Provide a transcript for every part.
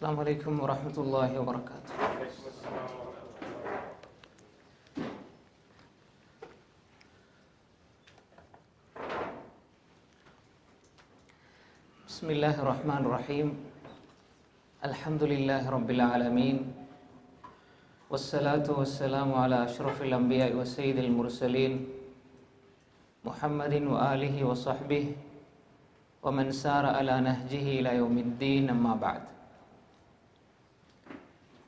السلام عليكم ورحمة الله وبركاته. بسم الله الرحمن الرحيم. الحمد لله رب العالمين. والصلاة والسلام على أشرف الأنبياء وسيد المرسلين محمد وآله وصحبه ومن سار على نهجه إلى يوم الدين أما بعد.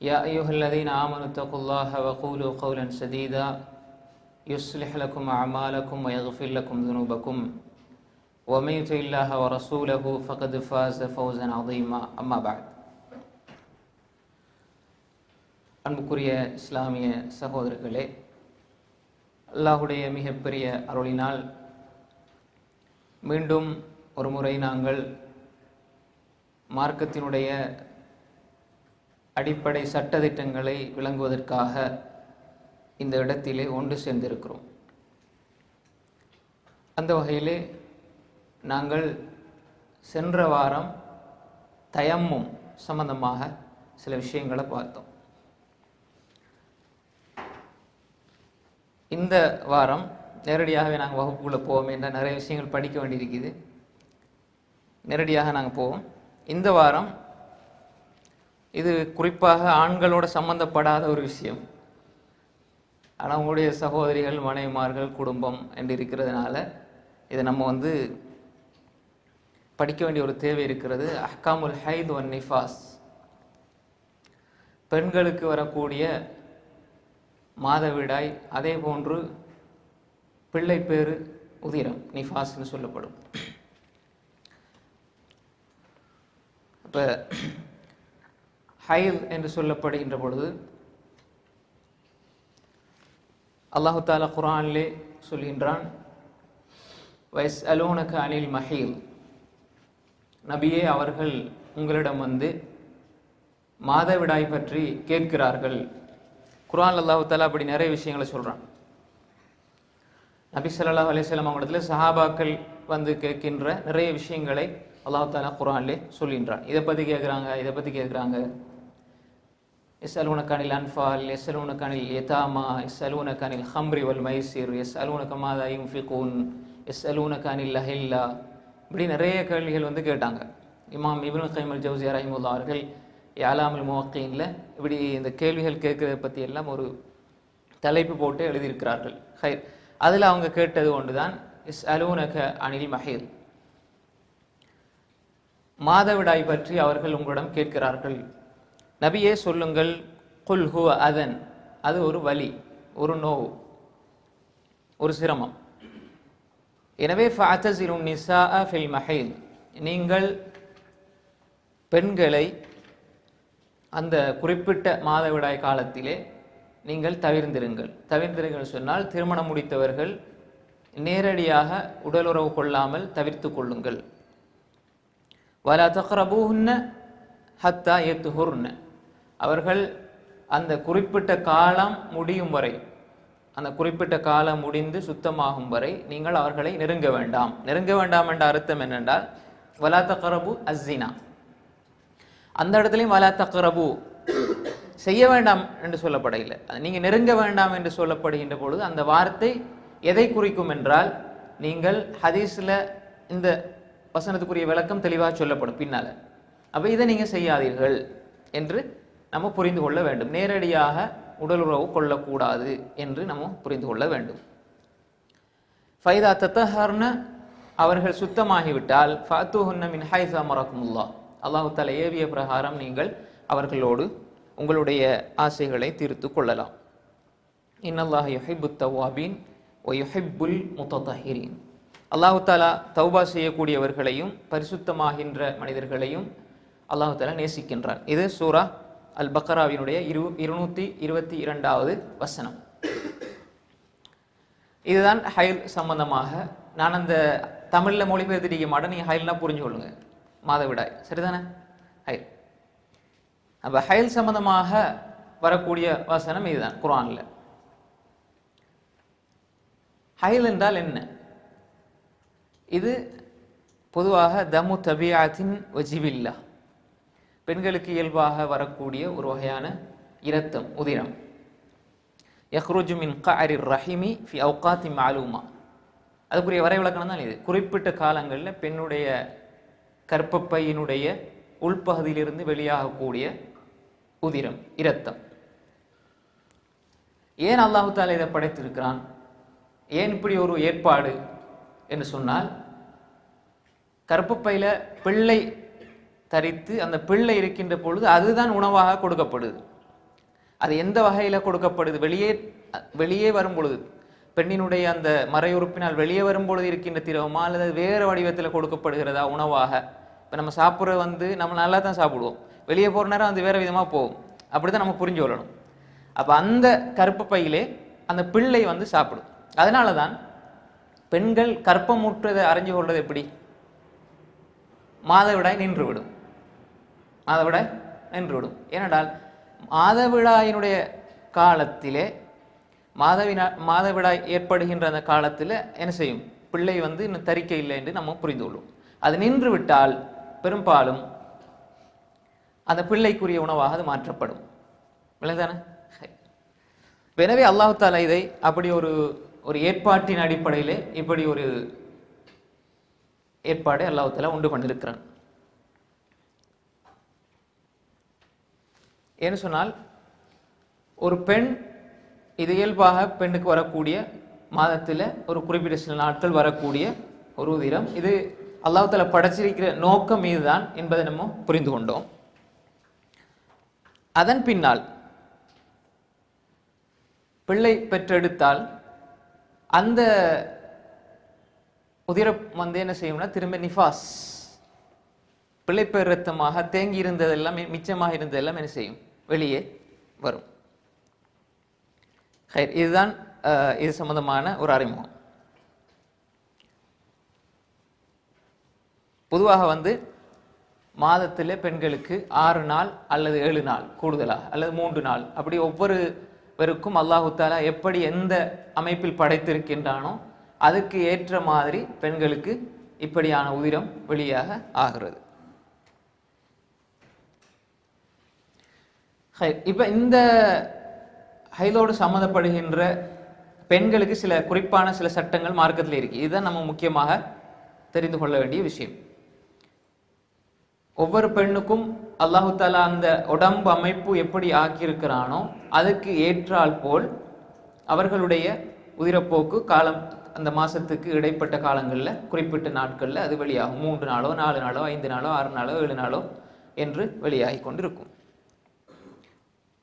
يا أيها الذين آمنوا اتقوا الله وقولوا قولا سديدا يصلح لكم أعمالكم ويغفر لكم ذنوبكم ومن يطع الله ورسوله فقد فاز فوزا عظيما أما بعد அன்புக்குரிய இஸ்லாமிய சகோதரர்களே அல்லாஹுடைய மிகப்பெரிய அருளினால் மீண்டும் ஒரு முறை நாங்கள் மார்க்கத்தினுடைய அடிப்படை சட்டதிட்டங்களை விளங்குவதற்காக இந்த இடத்திலே ஒன்று சேர்ந்திருக்கிறோம். அந்த வகையிலே நாங்கள் சென்ற வாரம் தயம்மும் சம்பந்தமாக சில விஷயங்களை பார்த்தோம். இந்த வாரம் நேரடியாகவே நாங்கள் வகுப்புக்குள்ளே போவோம் என்ற நிறைய விஷயங்கள் படிக்க வேண்டியிருக்குது. நேரடியாக நாங்கள் போவோம். இந்த வாரம் இது குறிப்பாக ஆண்களோட சம்பந்தப்படாத ஒரு விஷயம். ஆனால் உங்களுடைய சகோதரிகள் மனைவிமார்கள் குடும்பம் என்று இருக்கிறதுனால இதை நம்ம வந்து படிக்க வேண்டிய ஒரு தேவை இருக்கிறது. அஹ்காமுல் ஹைத் ஒன் நிஃபாஸ். பெண்களுக்கு வரக்கூடிய மாதவிடாய் அதே போன்று பிள்ளை பேரு உதிரம் நிஃபாஸ்னு சொல்லப்படும். இப்போ ஹைத் என்று சொல்லப்படுகின்ற பொழுது அல்லாஹு தாலா குரானிலே சொல்கின்றான் வயஸ் அலோனக அனில் மஹீல் நபியே அவர்கள் உங்களிடம் வந்து மாதவிடாய் பற்றி கேட்கிறார்கள். குரான் அல்லாஹு தாலா அப்படி நிறைய விஷயங்களை சொல்கிறான் நபி சல்லாஹ் அலிஸ்லாம் வஸல்லம் அவங்களிடத்தில் சஹாபாக்கள் வந்து கேட்கின்ற நிறைய விஷயங்களை அல்லாஹு தாலா குரான்லே சொல்கின்றான். இதை பற்றி கேட்குறாங்க இதை பற்றி கேட்குறாங்க. يسألونك عن الأنفال يسألونك عن اليتامى يسألونك عن الخمر والميسر يسألونك ماذا ينفقون يسألونك عن الأهلة இப்படி நிறைய கேள்விகள் வந்து கேட்டாங்க இமாம் இப்னு கைமல் ஜவுசியா ரஹிமுல்லா அவர்கள் யாலாமல் முவக்கீனில் இப்படி இந்த கேள்விகள் கேட்கறத பற்றி எல்லாம் ஒரு தலைப்பு போட்டு எழுதியிருக்கிறார்கள் ஹை அதில் அவங்க கேட்டது ஒன்று தான் இஸ் அலூனக அனில் மஹீல் மாதவிடாய் பற்றி அவர்கள் உங்களிடம் கேட்கிறார்கள் நபியே சொல்லுங்கள் குல் ஹுவ அதன். அது ஒரு வலி ஒரு நோவு ஒரு சிரமம். எனவே ஃபாத்தசிரும் நிசா ஃபில் மஹைல். நீங்கள் பெண்களை அந்த குறிப்பிட்ட மாதவிடாய் காலத்திலே நீங்கள் தவிர்ந்திருங்கள். தவிர்ந்திருங்கள் சொன்னால் திருமணம் முடித்தவர்கள் நேரடியாக உடலுறவு கொள்ளாமல் தவிர்த்து கொள்ளுங்கள். வலா தக்ரபூஹுன்ன ஹத்தா எத்துஹுர்ன அவர்கள் அந்த குறிப்பிட்ட காலம் முடியும் வரை அந்த குறிப்பிட்ட காலம் முடிந்து சுத்தமாகும் வரை நீங்கள் அவர்களை நெருங்க வேண்டாம். நெருங்க வேண்டாம் என்ற அர்த்தம் என்னென்றால் வலா தக்கரபு அஸ்ஸினா. அந்த இடத்துலையும் வலா தக்கரபு செய்ய வேண்டாம் என்று சொல்லப்படவில்லை நீங்கள் நெருங்க வேண்டாம் என்று சொல்லப்படுகின்ற பொழுது அந்த வார்த்தை எதை குறிக்கும் என்றால் நீங்கள் ஹதீஸில் இந்த வசனத்துக்குரிய விளக்கம் தெளிவாக சொல்லப்படும் பின்னால். அப்போ இதை நீங்கள் செய்யாதீர்கள் என்று நம்ம புரிந்து கொள்ள வேண்டும். நேரடியாக உடலுறவு கொள்ளக்கூடாது என்று நம்ம புரிந்து கொள்ள வேண்டும். ஃபைதா தத்தஹர்ன அவர்கள் சுத்தமாகிவிட்டால் ஃபாத்துஹுன்ன மின் ஹைசா மரக்குமுல்லா அல்லாஹு தலை ஏவிய பிரகாரம் நீங்கள் அவர்களோடு உங்களுடைய ஆசைகளை தீர்த்து கொள்ளலாம். இன்னல்லாஹ் யுஹிப்பு தவாபீன் ஒ யுஹிப்புல் முத்தஹிரீன் அல்லாஹு தாலா தௌபா செய்யக்கூடியவர்களையும் பரிசுத்தமாகின்ற மனிதர்களையும் அல்லாஹு தாலா நேசிக்கின்றான். இது சூரா அல் பக்ராவினுடைய இரு இருநூற்றி இருபத்தி இரண்டாவது வசனம். இதுதான் ஹைல் சம்பந்தமாக நான் அந்த தமிழில் மொழிபெயர்த்திருக்க மாட்டேன் நீங்கள் ஹயல்னா புரிஞ்சு கொள்ளுங்க. மாதவிடாய். சரிதானே? ஹயல் அப்போ ஹைல் சம்பந்தமாக வரக்கூடிய வசனம் இதுதான் குரானில் ஹைல் என்றால் என்ன? இது பொதுவாக தமு தபியாத்தின் வஜிபில்லா. பெண்களுக்கு இயல்பாக வரக்கூடிய ஒரு வகையான இரத்தம் உதிரம். யஹ்ருஜு மின் கஅரி ரஹிமி ஃபி அவுகாத்தி மாலுமா. அதுக்குரிய வரைவிலக்கணம் தான் இது. குறிப்பிட்ட காலங்களில் பெண்ணுடைய கற்பப்பையினுடைய உள்பகுதியிலிருந்து வெளியாகக்கூடிய உதிரம் இரத்தம். ஏன் அல்லாஹு தாலா இதை படைத்திருக்கிறான்? ஏன் இப்படி ஒரு ஏற்பாடு? என்று சொன்னால் கற்பப்பையில் பிள்ளை தரித்து அந்த பிள்ளை இருக்கின்ற பொழுது அதுதான் உணவாக கொடுக்கப்படுது. அது எந்த வகையில் கொடுக்கப்படுது? வெளியே வெளியே வரும் பொழுது பெண்ணினுடைய அந்த மறை உறுப்பினால் வெளியே வரும் பொழுது இருக்கின்ற திரவமா அல்லது வேறு வடிவத்தில் கொடுக்கப்படுகிறதா உணவாக? இப்போ நம்ம சாப்பிட்றது வந்து நம்ம நல்லா தான் சாப்பிடுவோம். வெளியே போகிற நேரம் அது வேறு விதமாக போகும். அப்படி தான் நம்ம புரிஞ்சு கொள்ளணும். அப்போ அந்த கருப்பு பையிலே அந்த பிள்ளை வந்து சாப்பிடும். அதனால தான் பெண்கள் கற்பமுற்றதை அறிஞ்சு கொள்வது எப்படி? மாதவிடாய் நின்றுவிடும் மாதவிடாய் நின்றுவிடும். ஏனென்றால் மாதவிடாயினுடைய காலத்திலே மாதவினா மாதவிடாய் ஏற்படுகின்ற அந்த காலத்தில் என்ன செய்யும்? பிள்ளை வந்து இன்னும் தரிக்க இல்லை என்று நம்ம புரிந்து கொள்வோம் அது நின்று விட்டால் பெரும்பாலும் அந்த பிள்ளைக்குரிய உணவாக அது மாற்றப்படும். விளைதானே எனவே அல்லாஹு தாலா இதை அப்படி ஒரு ஒரு ஏற்பாட்டின் அடிப்படையிலே இப்படி ஒரு ஏற்பாடு அல்லாஹு தாலா உண்டு பண்ணியிருக்கிறான் ஏன்னு சொன்னால் ஒரு பெண் இது இயல்பாக பெண்ணுக்கு வரக்கூடிய மாதத்தில் ஒரு குறிப்பிட்ட சில நாட்கள் வரக்கூடிய ஒரு உதிரம். இது அல்லாஹத்தில் படைச்சிருக்கிற நோக்கம் இதுதான் என்பதை நம்ம புரிந்து கொண்டோம். அதன் பின்னால் பிள்ளை பெற்றெடுத்தால் அந்த உதிரம் வந்து என்ன செய்யும்னா திரும்ப நிஃபாஸ் பிள்ளை பெற்றமாக தேங்கி இருந்ததெல்லாம் மி- மிச்சமாக இருந்ததெல்லாம் என்ன செய்யும்? வெளியே வரும். இதுதான் இது சம்பந்தமான ஒரு அறிமுகம். பொதுவாக வந்து மாதத்தில் பெண்களுக்கு ஆறு நாள் அல்லது ஏழு நாள் கூடுதலாக அல்லது மூன்று நாள். அப்படி ஒவ்வொருவருக்கும் அல்லாஹுத்தாலா எப்படி எந்த அமைப்பில் படைத்திருக்கின்றானோ அதுக்கு ஏற்ற மாதிரி பெண்களுக்கு இப்படியான உதிரம் வெளியாக ஆகிறது. இப்போ இந்த ஹைலோடு சம்மந்தப்படுகின்ற பெண்களுக்கு சில குறிப்பான சில சட்டங்கள் மார்க்கத்தில் இருக்கு. இதுதான் நம்ம முக்கியமாக தெரிந்து கொள்ள வேண்டிய விஷயம். ஒவ்வொரு பெண்ணுக்கும் அல்லாஹு தாலா அந்த உடம்பு அமைப்பு எப்படி ஆக்கியிருக்கிறானோ அதுக்கு ஏற்றால் போல் அவர்களுடைய உதிரப்போக்கு காலம் அந்த மாதத்துக்கு இடைப்பட்ட காலங்களில் குறிப்பிட்ட நாட்களில் அது வெளியாகும். மூன்று நாளோ நாலு நாளோ ஐந்து நாளோ ஆறு நாளோ ஏழு நாளோ என்று வெளியாகி கொண்டிருக்கும்.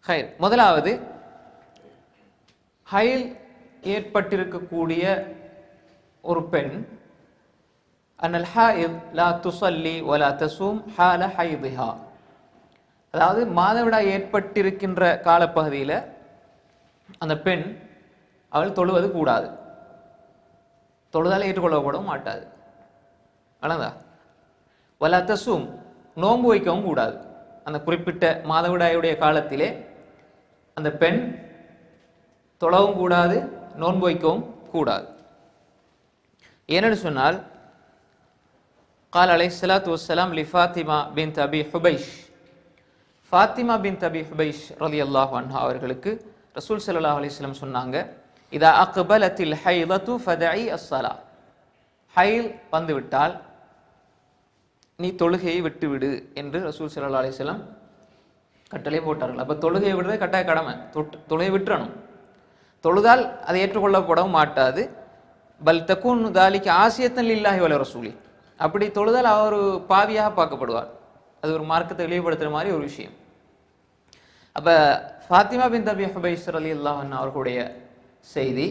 ஹைல் முதலாவது ஹைல் ஏற்பட்டிருக்கக்கூடிய ஒரு பெண் அனல் ஹாயித் லா துசல்லி ஒலா தசூம் ஹால ஹைதிஹா. அதாவது மாதவிடாய் ஏற்பட்டிருக்கின்ற காலப்பகுதியில் அந்த பெண் அவள் தொழுவது கூடாது. தொழுதால் ஏற்றுக்கொள்ளப்படவும் மாட்டாது. வளர்ந்தா வலா தசூம் நோன்பு வைக்கவும் கூடாது. அந்த குறிப்பிட்ட மாதவிடாயுடைய காலத்திலே அந்த பெண் தொழவும் கூடாது நோன்பு வைக்கவும் கூடாது ஏனென்று சொன்னால் قال عليه الصلاة والسلام لفاطمة بنت أبي حبيش ஃபாத்திமா பின் தபி ஹுபைஷ் ரலி அல்லாஹ் அன்ஹா அவர்களுக்கு ரசூல் ஸல்லல்லாஹு அலைஹி வஸல்லம் சொன்னாங்க இதா அக்பலத்தில் ஹைலத்து ஃபதஇ அஸ்ஸலா ஹைல் வந்துவிட்டால் நீ தொழுகையை விட்டுவிடு என்று ரசூல் ஸல்லல்லாஹு அலைஹி வஸல்லம் கட்டளை போட்டார்கள். அப்போ தொழுகையை விடுறது கட்டாய கடமை. தொட்டு தொழுகை விட்டுறணும். தொழுதால் அதை ஏற்றுக்கொள்ளப்படவும் மாட்டாது. பல் தக்குன் தாலிக்கு ஆசியத்தன் இல்லாஹி வளர சூழி அப்படி தொழுதால் அவர் பாவியாக பார்க்கப்படுவார். அது ஒரு மார்க்கத்தை வெளிப்படுத்துகிற மாதிரி ஒரு விஷயம். அப்போ ஃபாத்திமா பின் தபி ஹுபைஸ் அலி அல்லாஹன் அவர்களுடைய செய்தி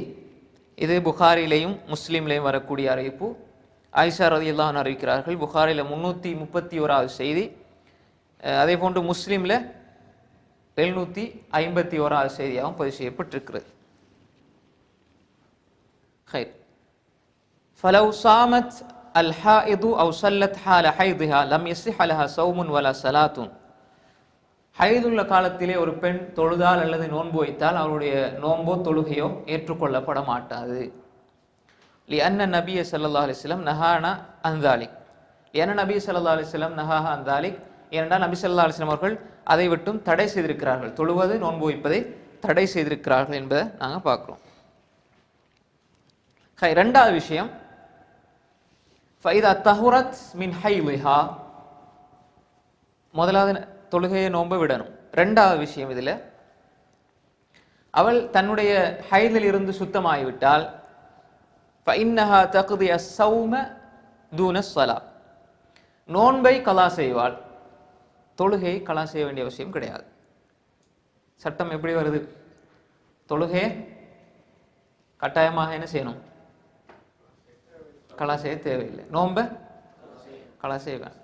இது புகாரிலையும் முஸ்லீம்லையும் வரக்கூடிய அறிவிப்பு. ஆயிஷா ரதி அல்லாஹன் அறிவிக்கிறார்கள். புகாரில் முந்நூற்றி முப்பத்தி ஓராவது செய்தி. அதே போன்று முஸ்லீமில் எழுநூத்தி ஐம்பத்தி ஓராவது செய்தியாகவும் பதிவு செய்யப்பட்டிருக்கிறது. ஹைர். ஃபலவ் சாமத் அல் ஹாஇது அவு சல்லத் ஹால ஹைதுஹா லம் எஸ்ஸி ஹலஹா சவுமுன் வலா சலாத்துன். ஹைதுள்ள காலத்திலே ஒரு பெண் தொழுதால் அல்லது நோன்பு வைத்தால் அவருடைய நோன்போ தொழுகையோ ஏற்றுக்கொள்ளப்பட மாட்டாது. லி அன்ன நபிய சல்லா அலிஸ்லம் நஹானா அந்தாலிக் என்ன நபி சல்லா அலிஸ்லம் நஹாஹா அந்தாலிக் ஏனென்றால் நபிசல்லா அலிஸ்லாம் அவர்கள் அதை விட்டும் தடை செய்திருக்கிறார்கள். தொழுவது நோன்பு வைப்பதை தடை செய்திருக்கிறார்கள் என்பதை நாங்கள் பார்க்குறோம். ஹை ரெண்டாவது விஷயம் ஃபைதா தஹுரத் மின் ஹைலிஹா முதலாவது தொழுகையை நோன்பு விடணும். ரெண்டாவது விஷயம் இதில் அவள் தன்னுடைய ஹைதில் இருந்து சுத்தமாகிவிட்டால் ஃபைன்னஹா தகுதிய சௌம தூன சலா நோன்பை கலா செய்வாள். தொழுகையை களம் செய்ய வேண்டிய அவசியம் கிடையாது. சட்டம் எப்படி வருது? தொழுகை கட்டாயமாக என்ன செய்யணும்? கலா செய்ய தேவையில்லை. நோம்ப களம் செய்வேன்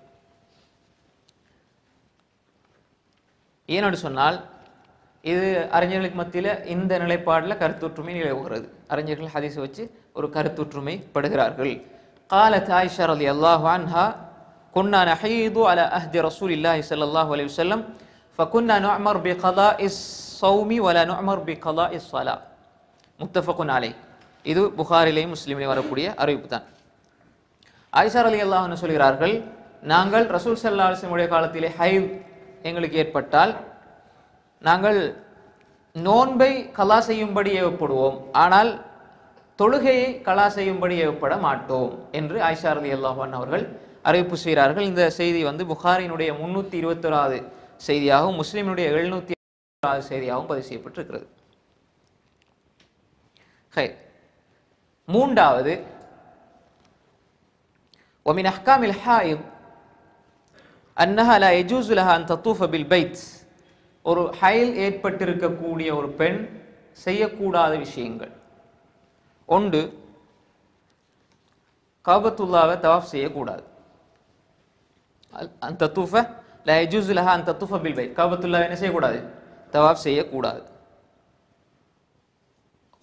ஏன் அப்படி சொன்னால் இது அறிஞர்களுக்கு மத்தியில் இந்த நிலைப்பாடில் கருத்துற்றுமை நிலவுகிறது. அறிஞர்கள் ஹதீஸ் வச்சு ஒரு கருத்துற்றுமை படுகிறார்கள். கால தாய் ஷரலி அல்லாஹ் அன்ஹா குன்னா நஹீது அல அஹ்தி ரசூல் இல்லாஹி சல்லாஹ் அலி வல்லம் ஃபகுன்னா நுஅமர் பி கதா இஸ் சௌமி வல நுஅமர் பி கதா இஸ் சலா முத்தஃபகுன் அலை இது புகாரிலேயும் முஸ்லீம்லேயும் வரக்கூடிய அறிவிப்பு தான். ஐசார் அலி அல்லாஹ் அல்லாஹ்னு சொல்கிறார்கள் நாங்கள் ரசூல் சல்லா அலிஸ்லமுடைய காலத்திலே ஹைவ் எங்களுக்கு ஏற்பட்டால் நாங்கள் நோன்பை கலா செய்யும்படி ஏவப்படுவோம். ஆனால் தொழுகையை கலா செய்யும்படி ஏவப்பட மாட்டோம். என்று ஐஷா அலி அல்லாஹான் அவர்கள் அறிவிப்பு செய்கிறார்கள் இந்த செய்தி வந்து புகாரினுடைய முன்னூற்றி இருபத்தொராவது செய்தியாகவும் முஸ்லீமினுடைய எழுநூற்றி ஆறாவது செய்தியாகவும் பதிவு செய்யப்பட்டிருக்கிறது ஹை மூன்றாவது ومن أحكام الحائض أنها لا يجوز لها أن تطوف بالبيت ஒரு ஹயல் ஏற்பட்டிருக்கக்கூடிய ஒரு பெண் செய்யக்கூடாத விஷயங்கள் ஒன்று காபத்துல்லாவை தவாஃப் செய்யக்கூடாது அந்த தூஃப ல யஜூஸ் லஹா அந்த தூஃப பில் பைத் காபத்துல்லாவை என்ன செய்யக்கூடாது தவாஃப் செய்யக்கூடாது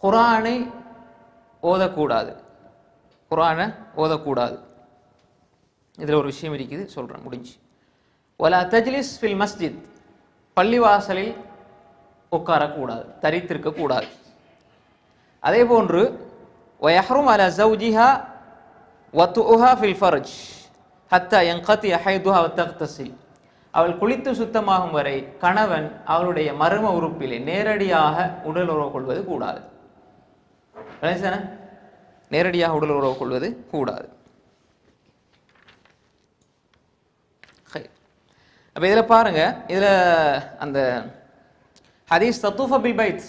குரானை ஓதக்கூடாது குரானை ஓதக்கூடாது இதில் ஒரு விஷயம் இருக்குது சொல்கிறேன் முடிஞ்சு ஒலா தஜ்லிஸ் ஃபில் மஸ்ஜித் பள்ளிவாசலில் உட்காரக்கூடாது தரித்திருக்கக்கூடாது அதே போன்று வயஹரும் அல ஜவுஜிஹா வத்துஹா ஃபில் ஃபர்ஜ் ஹத்தா எங்கத்தி அஹைதுஹா வத்தக்தசில் அவள் குளித்து சுத்தமாகும் வரை கணவன் அவளுடைய மர்ம உறுப்பிலே நேரடியாக உடல் உறவு கொள்வது கூடாது. நேரடியாக உடல் உறவு கொள்வது கூடாது. அப்போ இதில் பாருங்க இதில் அந்த ஹதீஸ் தத்துஃப பில் பைத்.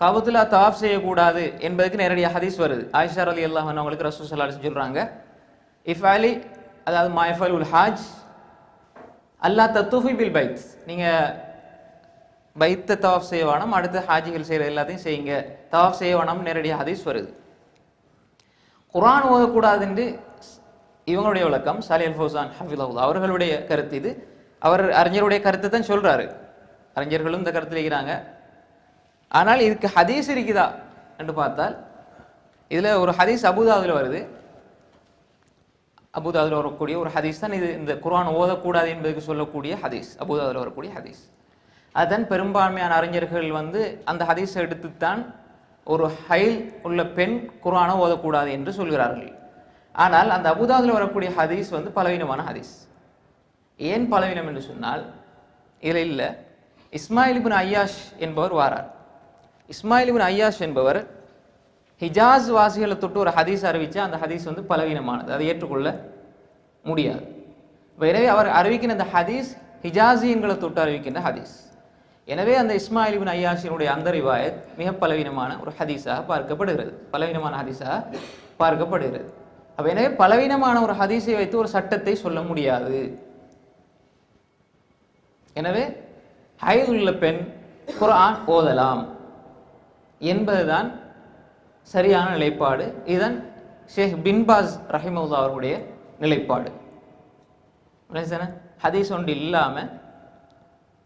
காபத்துல்லா தவாஃப் செய்யக்கூடாது என்பதுக்கு நேரடியாக ஹதீஸ் வருது. ஆயிஷார் அலி அல்லாஹன் அவங்களுக்கு ரசூல் சல்லா சொல்கிறாங்க இஃப் அதாவது மாயஃபல் உல் ஹாஜ் அல்லா தத்துஃபி பில் பைத். நீங்கள் பைத்த தவாஃப் செய்ய வேணாம் அடுத்து ஹாஜிகள் செய்கிற எல்லாத்தையும் செய்யுங்க. தவாஃப் செய்ய வேணாம் நேரடியாக ஹதீஸ் வருது. குரான் ஓதக்கூடாது என்று இவங்களுடைய விளக்கம் சாலி அல் ஃபௌசான் ஹஃபிலவுல்லா அவர்களுடைய கருத்து இது. அவர் அறிஞருடைய கருத்தை தான் சொல்கிறாரு அறிஞர்களும் இந்த கருத்தில் இருக்கிறாங்க. ஆனால் இதுக்கு ஹதீஸ் இருக்குதா என்று பார்த்தால் இதில் ஒரு ஹதீஸ் அபுதாவில் வருது. அபுதாதில் வரக்கூடிய ஒரு ஹதீஸ் தான் இது. இந்த குரான் ஓதக்கூடாது என்பதுக்கு சொல்லக்கூடிய ஹதீஸ். அபுதாதில் வரக்கூடிய ஹதீஸ். அதன் பெரும்பான்மையான அறிஞர்கள் வந்து அந்த ஹதீஸை எடுத்துத்தான் ஒரு ஹைல் உள்ள பெண் குரானை ஓதக்கூடாது என்று சொல்கிறார்கள். ஆனால் அந்த அபுதாதில் வரக்கூடிய ஹதீஸ் வந்து பலவீனமான ஹதீஸ். ஏன் பலவீனம் என்று சொன்னால் இதில் இல்லை. இஸ்மாயில் இபின் ஐயாஷ் என்பவர் வாரார். இஸ்மாயில் இபின் ஐயாஷ் என்பவர் ஹிஜாஸ் வாசிகளை தொட்டு ஒரு ஹதீஸ் அறிவித்தா அந்த ஹதீஸ் வந்து பலவீனமானது. அதை ஏற்றுக்கொள்ள முடியாது. எனவே அவர் அறிவிக்கின்ற அந்த ஹதீஸ் ஹிஜாசியன்களை தொட்டு அறிவிக்கின்ற ஹதீஸ். எனவே அந்த இஸ்மாயில் இபின் ஐயாஷினுடைய அந்த ரிவாயத் மிக பலவீனமான ஒரு ஹதீஸாக பார்க்கப்படுகிறது. பலவீனமான ஹதீஸாக பார்க்கப்படுகிறது. அப்போ எனவே பலவீனமான ஒரு ஹதீஸை வைத்து ஒரு சட்டத்தை சொல்ல முடியாது. எனவே ஹைல் உள்ள பெண் குரான் ஓதலாம் என்பதுதான் சரியான நிலைப்பாடு. இதன் ஷேக் பின்பாஸ் ரஹிமவுல்லா அவர்களுடைய நிலைப்பாடு. ஹதீஸ் ஒன்று இல்லாமல்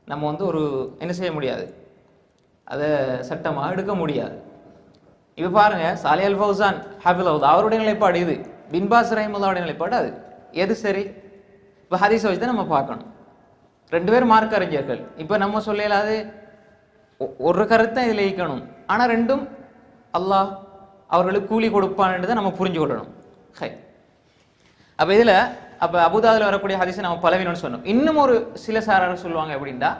நம்ம வந்து ஒரு என்ன செய்ய முடியாது? அதை சட்டமாக எடுக்க முடியாது. இப்போ பாருங்கள் சாலி அல் ஃபௌசான் ஹாஃபில் அவருடைய நிலைப்பாடு இது. பின்பாஸ் ரஹிமுல்லாவுடைய நிலைப்பாடு அது. எது சரி? இப்போ ஹதீஸை வச்சு தான் நம்ம பார்க்கணும். ரெண்டு பேரும் மார்க் அறிஞர்கள் இப்போ நம்ம சொல்லலாது ஒ- ஒரு கருத்தை இதில் ஈக்கணும் ஆனால் ரெண்டும் அல்லாஹ் அவர்களுக்கு கூலி கொடுப்பான்ன்றதை நம்ம புரிஞ்சு கொள்ளணும் ஹை. அப்போ இதில் அப்போ அபுதாதில் வரக்கூடிய ஹதீஸை நம்ம பலவீனம்னு சொன்னோம். இன்னும் ஒரு சில சாரார் சொல்லுவாங்க எப்படின்னா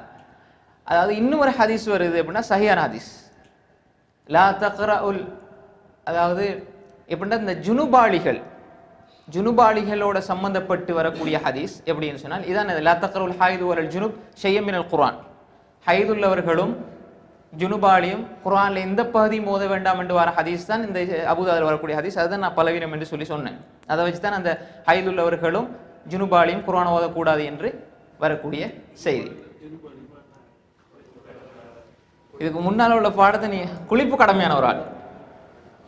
அதாவது இன்னும் ஒரு ஹதீஸ் வருது அப்படின்னா சஹியான ஹதீஸ். லா தக்ரா உல் அதாவது எப்படின்னா இந்த ஜுனுபாலிகள் ஜுனுபாலிகளோட சம்பந்தப்பட்டு வரக்கூடிய ஹதீஸ் எப்படின்னு சொன்னால் இதான் லா தக்ரவுல் ஹாயிது வரல் ஜுனுப் ஷையமினல் குர்ஆன். ஹைதுள்ளவர்களும் ஜுனுபாலியும் குரானில் எந்த பகுதி மோத வேண்டாம் என்று வர ஹதீஸ் தான் இந்த அபுதாபில் வரக்கூடிய ஹதீஸ். அதுதான் நான் பலவீனம் என்று சொல்லி சொன்னேன். அதை வச்சு தான் அந்த ஹைதுள்ளவர்களும் ஜுனுபாலியும் குரான் ஓதக்கூடாது என்று வரக்கூடிய செய்தி. இதுக்கு முன்னால் உள்ள பாடத்தை நீ குளிப்பு கடமையான ஒரு ஆள்.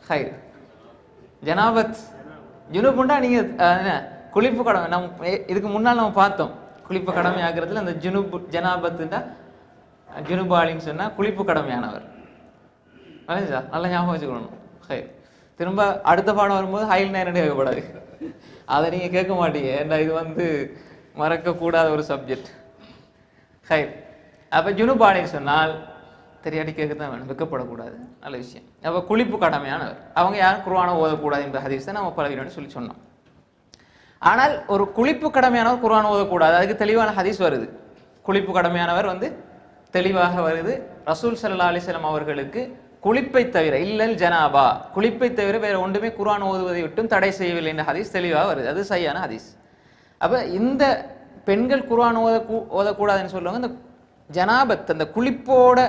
ஹை ஜனாபத். ஜுனுபுண்டா நீங்க என்ன? குளிப்பு கடமை. நம்ம இதுக்கு முன்னால் நம்ம பார்த்தோம். குளிப்பு கடமை ஆகிறதுல அந்த ஜுனுப் ஜனாபத்துண்டா? ஜுனுபாலின்னு சொன்னால் குளிப்பு கடமையானவர். விளைஞ்சா நல்லா ஞாபகம் வச்சுக்கணும். ஹை திரும்ப அடுத்த பாடம் வரும்போது ஹைல் நேரடி கேட்கக்கூடாது அதை நீங்கள் கேட்க மாட்டீங்க. ஏன்னா இது வந்து மறக்கக்கூடாத ஒரு சப்ஜெக்ட்? ஹை அப்போ ஜுனுபாலின்னு சொன்னால் தெரியாடி கேட்க தான் வேணும். வெக்கப்படக்கூடாது. நல்ல விஷயம். அப்போ குளிப்பு கடமையானவர். அவங்க யாரும் குருவானை ஓதக்கூடாது என்ற ஹதீஸை நம்ம பலவீனம்னு சொல்லி சொன்னோம். ஆனால் ஒரு குளிப்பு கடமையானவர் குர்ஆன் ஓதக்கூடாது. அதுக்கு தெளிவான ஹதீஸ் வருது. குளிப்பு கடமையானவர் வந்து தெளிவாக வருது. ரசூல் சல்லா அலிஸ்லாம் அவர்களுக்கு குளிப்பை தவிர இல்லல் ஜனாபா குளிப்பை தவிர வேற ஒன்றுமே குரான் ஓதுவதை விட்டும் தடை செய்யவில்லை என்ற ஹதீஸ் தெளிவாக வருது. அது சரியான ஹதீஸ். அப்போ இந்த பெண்கள் குரான் ஓத ஓதக்கூடாதுன்னு சொல்லுவாங்க இந்த ஜனாபத் அந்த குளிப்போட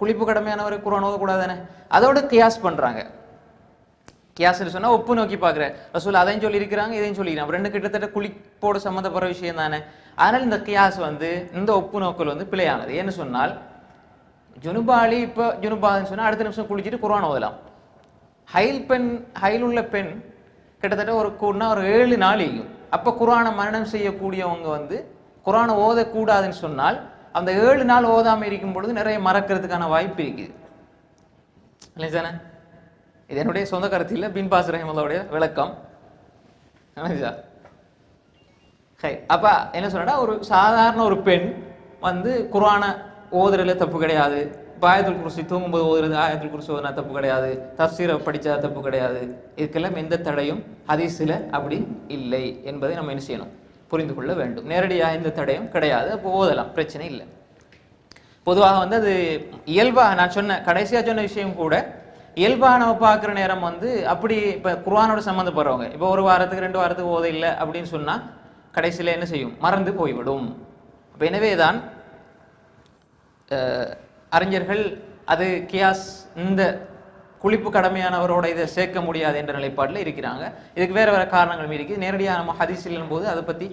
குளிப்பு கடமையானவர் குரான் ஓதக்கூடாது அதோட கியாஸ் பண்றாங்க கியாஸ்னு சொன்னா ஒப்பு நோக்கி பார்க்குற ரசூல் அதையும் சொல்லியிருக்கிறாங்க இதையும் சொல்லிக்கிறாங்க ரெண்டு கிட்டத்தட்ட குளிப்போட சம்மந்தப்படுற விஷயம் தானே. ஆனால் இந்த கியாஸ் வந்து இந்த ஒப்பு நோக்கல் வந்து பிழையானது. ஏன்னு சொன்னால் ஜுனுபாலி இப்போ ஜுனுபான்னு சொன்னால் அடுத்த நிமிஷம் குளிச்சுட்டு குரான் ஓதலாம். ஹைல் பெண் ஹைல் உள்ள பெண் கிட்டத்தட்ட ஒரு கூடனா ஒரு ஏழு நாள் ஈகும் அப்போ குரானை மரணம் செய்யக்கூடியவங்க வந்து குரானை ஓதக்கூடாதுன்னு சொன்னால் அந்த ஏழு நாள் ஓதாமல் இருக்கும் பொழுது நிறைய மறக்கிறதுக்கான வாய்ப்பு இருக்குது. இல்லை தானே இது என்னுடைய சொந்த கருத்து இல்லை பின் பாஸ் ரஹிமல்லாவுடைய விளக்கம். நினைச்சா ஹை அப்போ என்ன சொன்னா ஒரு சாதாரண ஒரு பெண் வந்து குரான ஓதுறதுல தப்பு கிடையாது. இப்ப குறிச்சி குருசி தூங்கும்போது ஓதுறது ஆயத்துல் குருசி ஓதுனா தப்பு கிடையாது. தப்சீரை படித்தா தப்பு கிடையாது. இதுக்கெல்லாம் எந்த தடையும் ஹதீஸில் அப்படி இல்லை என்பதை நம்ம என்ன செய்யணும்? புரிந்து கொள்ள வேண்டும். நேரடியாக எந்த தடையும் கிடையாது. அப்போ ஓதலாம் பிரச்சனை இல்லை. பொதுவாக வந்து அது இயல்பாக நான் சொன்ன கடைசியாக சொன்ன விஷயம் கூட இயல்பாக நம்ம பார்க்குற நேரம் வந்து அப்படி இப்போ குர்வானோட சம்மந்தப்படுறவங்க. இப்போ ஒரு வாரத்துக்கு ரெண்டு வாரத்துக்கு ஓத இல்லை அப்படின்னு சொன்னால் கடைசியில் என்ன செய்யும்? மறந்து போய்விடும். அப்போ எனவே தான் அறிஞர்கள் அது கியாஸ் இந்த குளிப்பு கடமையானவரோட இதை சேர்க்க முடியாது என்ற நிலைப்பாட்டில் இருக்கிறாங்க. இதுக்கு வேறு வேறு காரணங்களும் இருக்குது. நேரடியாக நம்ம ஹதீஸில் போது அதை பற்றி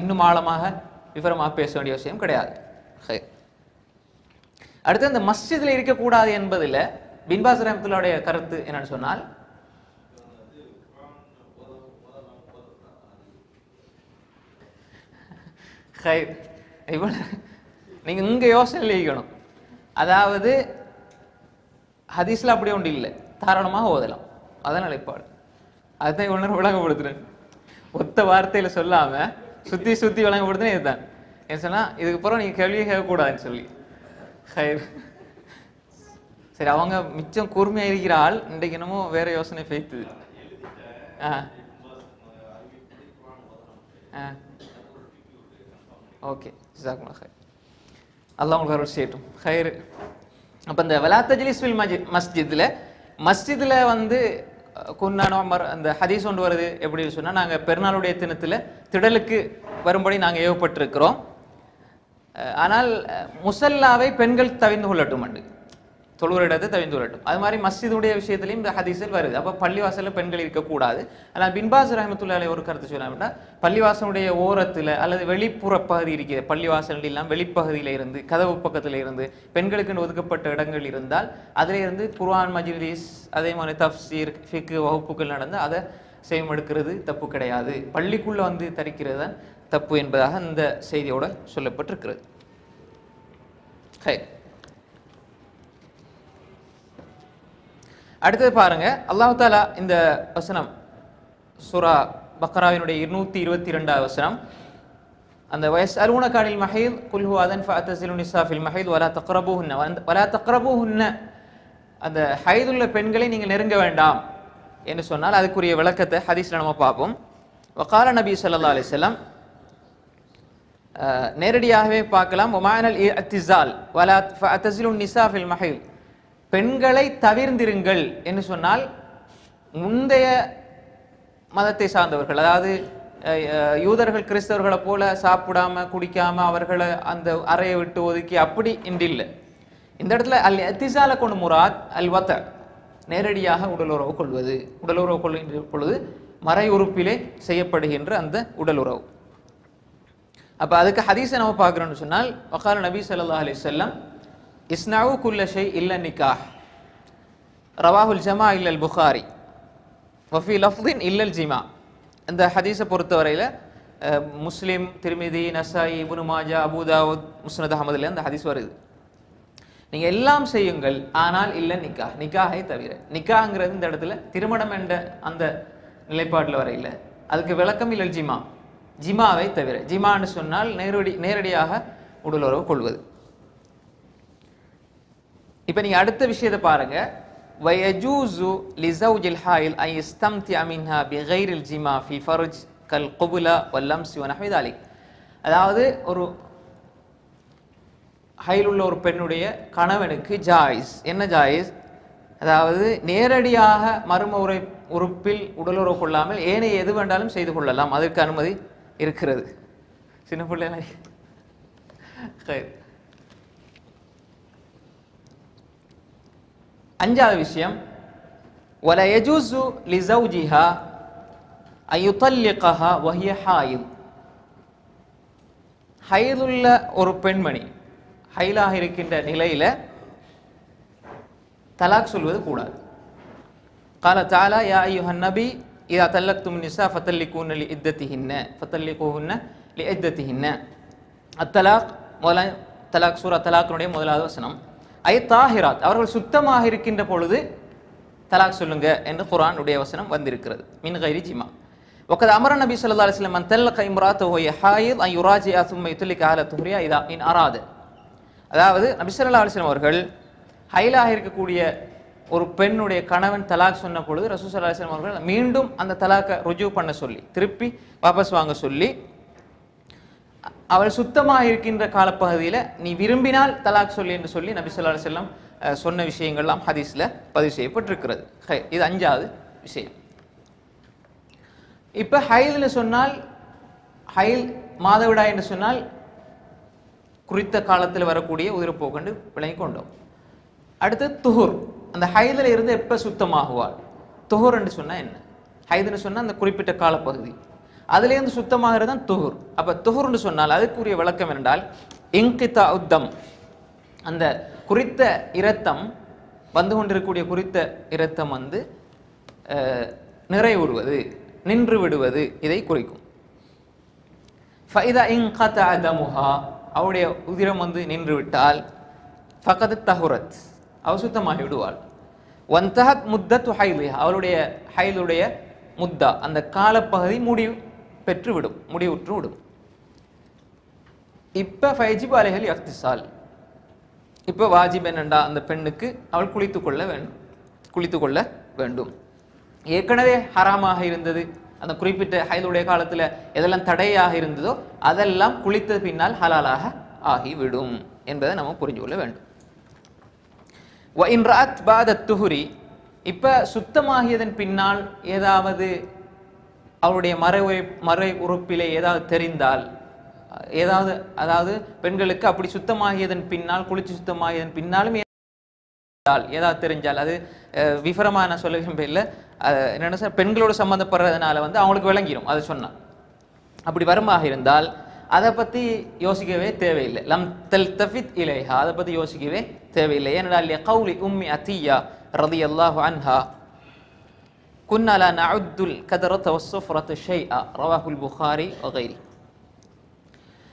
இன்னும் ஆழமாக விவரமாக பேச வேண்டிய விஷயம் கிடையாது. அடுத்து அந்த மஸ்ஜிதில் இருக்கக்கூடாது என்பதில் பின்பாஸ் ரஹமத்துல்லாவுடைய கருத்து என்னன்னு சொன்னால் ஹைர் இவ்வளவு நீங்க யோசனை இருக்கணும் அதாவது ஹதீஸில் அப்படியே ஒன்று இல்லை. தாராளமாக ஓதலாம். அதான் நிலைப்பாடு. அதுதான் இவ்வளோ நேரம் விளங்கப்படுத்துறேன் ஒத்த வார்த்தையில் சொல்லாமல் சுற்றி சுற்றி விளங்கப்படுத்துனே இதுதான். ஏன் சொன்னால் இதுக்கப்புறம் நீங்கள் கேள்வியே கேட்கக்கூடாதுன்னு சொல்லி. ஹைர் சரி அவங்க மிச்சம் கூர்மையாக இருக்கிற ஆள் இன்றைக்கு என்னமோ வேற யோசனை பேய்த்துது ஆ. ஆ. ஓகே ஜிசாக்குல்லா ஹைர் அல்லாஹ் உங்களுக்கு அருள் செய்யட்டும். ஹைர் அப்போ இந்த வலாத்தஜிலிஸ் ஃபில் மஜித் மஸ்ஜிதில் மஸ்ஜிதில் வந்து குன்னானோ மர் அந்த ஹதீஸ் ஒன்று வருது. எப்படி சொன்னால் நாங்கள் பெருநாளுடைய தினத்தில் திடலுக்கு வரும்படி நாங்கள் ஏவப்பட்டிருக்கிறோம். ஆனால் முசல்லாவை பெண்கள் தவிர்ந்து கொள்ளட்டும் அண்டு தொழுகிற இடத்தை தவிர்த்து கொள்ளட்டும் அது மாதிரி மஸ்ஜிதுடைய விஷயத்திலையும் இந்த ஹதீஸில் வருது. அப்போ பள்ளிவாசலில் பெண்கள் இருக்கக்கூடாது. ஆனால் பின்பாஸ் ரஹமத்துல்லாலே ஒரு கருத்து சொன்னா பள்ளிவாசனுடைய ஓரத்தில் அல்லது வெளிப்புற பகுதி இருக்கிற பள்ளிவாசல் எல்லாம் வெளிப்பகுதியில் இருந்து கதவு பக்கத்தில் இருந்து பெண்களுக்கு ஒதுக்கப்பட்ட இடங்கள் இருந்தால் அதில் இருந்து குர்ஆன் மஜ்லிஸ் அதே மாதிரி தஃப்சீர் ஃபிக்கு வகுப்புகள் நடந்து அதை செய்யமெடுக்கிறது தப்பு கிடையாது. பள்ளிக்குள்ளே வந்து தரிக்கிறது தான் தப்பு என்பதாக இந்த செய்தியோட சொல்லப்பட்டிருக்கிறது. ஹைர் அடுத்தது பாருங்க. அல்லாஹ் தாலா இந்த வசனம் சூரா பக்ராவினுடைய இருநூத்தி இருபத்தி ரெண்டாவது வசனம். அந்த வயசு அருணக்கானில் மஹீத் குல்ஹு அதன் ஃபஅத்தசிலு நிசாஃபில் மஹீத் வலா தக்ரபூஹுன்ன. வந்த- வலா தக்ரபூஹுன்ன. அந்த ஹைதுள்ள பெண்களை நீங்கள் நெருங்க வேண்டாம் என்று சொன்னால் அதுக்குரிய விளக்கத்தை ஹதீஸ்ல நம்ம பார்ப்போம். வகால நபி ஸல்லல்லாஹு அலைஹி நேரடியாகவே பார்க்கலாம். ஒமானல் அத்திசால் வலா ஃபஅத்தசிலு நிசாஃபில் மஹைல் பெண்களை தவிர்ந்திருங்கள் என்று சொன்னால் முந்தைய மதத்தை சார்ந்தவர்கள் அதாவது யூதர்கள் கிறிஸ்தவர்களை போல சாப்பிடாம குடிக்காம அவர்களை அந்த அறையை விட்டு ஒதுக்கி அப்படி இன்றில்லை. இந்த இடத்துல அல் எத்திசால கொண்டு முராத் அல் வத்த நேரடியாக உடலுறவு கொள்வது உடலுறவு கொள்கின்ற பொழுது மறை உறுப்பிலே செய்யப்படுகின்ற அந்த உடலுறவு அப்போ அதுக்கு ஹதீஸை நம்ம பார்க்குறோம்னு சொன்னால் வகால நபி சல்லா அலி செல்லம் இஸ்னாவு குல்லஷை இல்ல நிக்காஹ். ரவாஹுல் ஜமா இல்லல் புகாரி. வஃபி லஃப்தின் இல்லல் ஜிமா. இந்த ஹதீஸை பொறுத்தவரையில் முஸ்லீம் திருமிதி நசாயி புனுமாஜா மாஜா அபுதாவுத் முஸ்னத் அஹமதுல அந்த ஹதீஸ் வருது. நீங்கள் எல்லாம் செய்யுங்கள் ஆனால் இல்லை நிக்காஹ். நிக்காகை தவிர நிக்காங்கிறது இந்த இடத்துல திருமணம் என்ற அந்த நிலைப்பாட்டில் வரையில அதுக்கு விளக்கம் இல்லல் ஜிமா. ஜிமாவை தவிர ஜிமான்னு சொன்னால் நேரடி நேரடியாக உடலுறவு கொள்வது. இப்போ நீங்க அடுத்த விஷயத்தை பாருங்க. வயஜூசு லிசவுஜில் ஹாயில் ஐ இஸ்தம்தி மின்ஹா பிகைரில் ஜிமா ஃபி ஃபருஜ் கல் குபுலா வல்லம் சிவன் அஹமீத் அலி அதாவது ஒரு ஹையில் உள்ள ஒரு பெண்ணுடைய கணவனுக்கு ஜாயிஸ். என்ன ஜாயிஸ்? அதாவது நேரடியாக மர்ம உரை உறுப்பில் உடலுறவு கொள்ளாமல் ஏனைய எது வேண்டாலும் செய்து கொள்ளலாம். அதற்கு அனுமதி இருக்கிறது. சின்ன பிள்ளைகளை அஞ்சாவது விஷயம் ஒல எஜூசு லிசௌஜிஹா அயுதல்லிகஹா வஹிய ஹாயித். ஹைதுள்ள ஒரு பெண்மணி ஹைலாக இருக்கின்ற நிலையில் தலாக் சொல்வது கூடாது. கால தாலா யா ஐயுஹன் நபி இதா தல்லக் தும் நிசா ஃபத்தல்லிகூன் லி இத்தத்திஹின்ன ஃபத்தல்லிகூஹுன்ன லி இத்தத்திஹின்ன அத்தலாக் முதல தலாக் சூரா தலாக்கினுடைய முதலாவது வசனம். ஐ தாஹிராத் அவர்கள் சுத்தமாக இருக்கின்ற பொழுது தலாக் சொல்லுங்க என்று குர்ஆனுடைய வசனம் வந்திருக்கிறது மின் கைரி ஜிமா وقد امر النبي صلى الله عليه وسلم من طلق امراته وهي حائض ان يراجع ثم يطلق على طهرها اذا ان اراد அதாவது நபி ஸல்லல்லாஹு அலைஹி வஸல்லம் அவர்கள் ஹைலாக இருக்கக்கூடிய ஒரு பெண்ணுடைய கணவன் தலாக் சொன்ன பொழுது ரசூல் ஸல்லல்லாஹு அலைஹி வஸல்லம் அவர்கள் மீண்டும் அந்த தலாக்கை ருஜூ பண்ண சொல்லி திருப்பி வாபஸ் வாங்க சொல்லி அவள் சுத்தமாக இருக்கின்ற காலப்பகுதியில் நீ விரும்பினால் தலாக் சொல்லி என்று சொல்லி நபி சொல்லா செல்லம் சொன்ன விஷயங்கள்லாம் ஹதீஸ்ல பதிவு செய்யப்பட்டிருக்கிறது. ஹை, இது அஞ்சாவது விஷயம். இப்போ ஹைல்னு சொன்னால் ஹைல் மாதவிடா என்று சொன்னால் குறித்த காலத்தில் வரக்கூடிய உதிரப்போக்கண்டு விளங்கி கொண்டோம். அடுத்து துஹூர். அந்த ஹைதில் இருந்து எப்போ சுத்தமாகுவாள்? துஹுர் என்று சொன்னால் என்ன? ஹைதுன்னு சொன்னால் அந்த குறிப்பிட்ட காலப்பகுதி. அதுலேருந்து சுத்தமாகிறது தான் துகுர் அப்போ துகுர்னு சொன்னால் அதுக்குரிய விளக்கம் என்றால் இங்கிதா உத்தம் அந்த குறித்த இரத்தம் வந்து கொண்டிருக்கக்கூடிய குறித்த இரத்தம் வந்து நிறைவிடுவது நின்று விடுவது இதை குறிக்கும். ஃபைதா இன்கத அதமுஹா அவருடைய உதிரம் வந்து நின்று விட்டால் ஃபகது தஹுரத். அவ சுத்தமாகி விடுவாள் வந்தஹத் முத்த ஹைலிஹா. அவளுடைய ஹைலுடைய முத்தா. அந்த காலப்பகுதி முடிவு பெற்று விடும் முடிவுற்று விடும். இப்ப ஃபைஜிப் அலைகள் யக்திசால். இப்ப வாஜிப் என்னண்டா? அந்த பெண்ணுக்கு அவள் குளித்துக் கொள்ள வேண்டும் குளித்துக் கொள்ள வேண்டும். ஏற்கனவே ஹராமாக இருந்தது. அந்த குறிப்பிட்ட ஹைதுடைய காலத்துல எதெல்லாம் தடையாக இருந்ததோ அதெல்லாம் குளித்த பின்னால் ஹலாலாக ஆகிவிடும் என்பதை நம்ம புரிஞ்சு கொள்ள வேண்டும். இன்ராத் பாத துஹுரி. இப்ப சுத்தமாகியதன் பின்னால் ஏதாவது அவருடைய மறை உறை- மறை உறுப்பிலே ஏதாவது தெரிந்தால் ஏதாவது அதாவது பெண்களுக்கு அப்படி சுத்தமாகியதன் பின்னால் குளிச்சு சுத்தமாகியதன் பின்னாலும் ஏதாவது தெரிஞ்சால் அது விவரமாக நான் சொல்ல விரும்பல அஹ், என்னென்ன சார் பெண்களோடு சம்மந்தப்படுறதுனால வந்து அவங்களுக்கு விளங்கிடும் அதை சொன்னால் அப்படி வருமாக இருந்தால் அதை பற்றி யோசிக்கவே தேவையில்லை. லம் தல் தஃபித் இலேஹா அதை பற்றி யோசிக்கவே தேவையில்லை. ஏன்னா கௌலி உம்மி அத்தியா ரதி அல்லாஹு அன்ஹா. குன்னாலா நஅுத்துல் கதரத் வசுஃபரத் ஷெய் அ ரவாஹுல் புகாரி ஒகைரி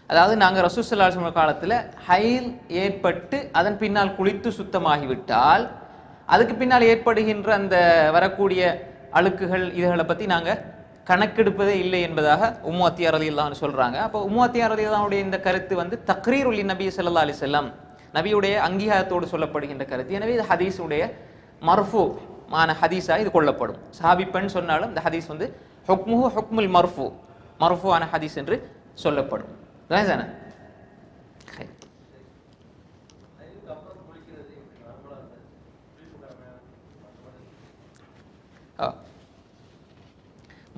அதாவது நாங்கள் ரசூசல்லா சொல்ற காலத்தில் ஹைல் ஏற்பட்டு அதன் பின்னால் குளித்து சுத்தமாகிவிட்டால் அதுக்கு பின்னால் ஏற்படுகின்ற அந்த வரக்கூடிய அழுக்குகள் இதுகளை பற்றி நாங்கள் கணக்கெடுப்பதே இல்லை என்பதாக உம்மாத்தியார் அலி சொல்கிறாங்க அப்போ உம்மாத்தியார் அலி இல்லாவுடைய இந்த கருத்து வந்து தக்ரீர் உலி நபி சல்லா அலி செல்லம் நபியுடைய அங்கீகாரத்தோடு சொல்லப்படுகின்ற கருத்து. எனவே இது ஹதீஸுடைய மர்ஃபு. மான ஹதீஸாக இது கொள்ளப்படும். சஹாபி பெண் சொன்னாலும் இந்த ஹதீஸ் வந்து ஹொக்முஹு ஹொக்முல் மர்ஃபு. மர்ஃபுவான ஹதீஸ் என்று சொல்லப்படும். தானே?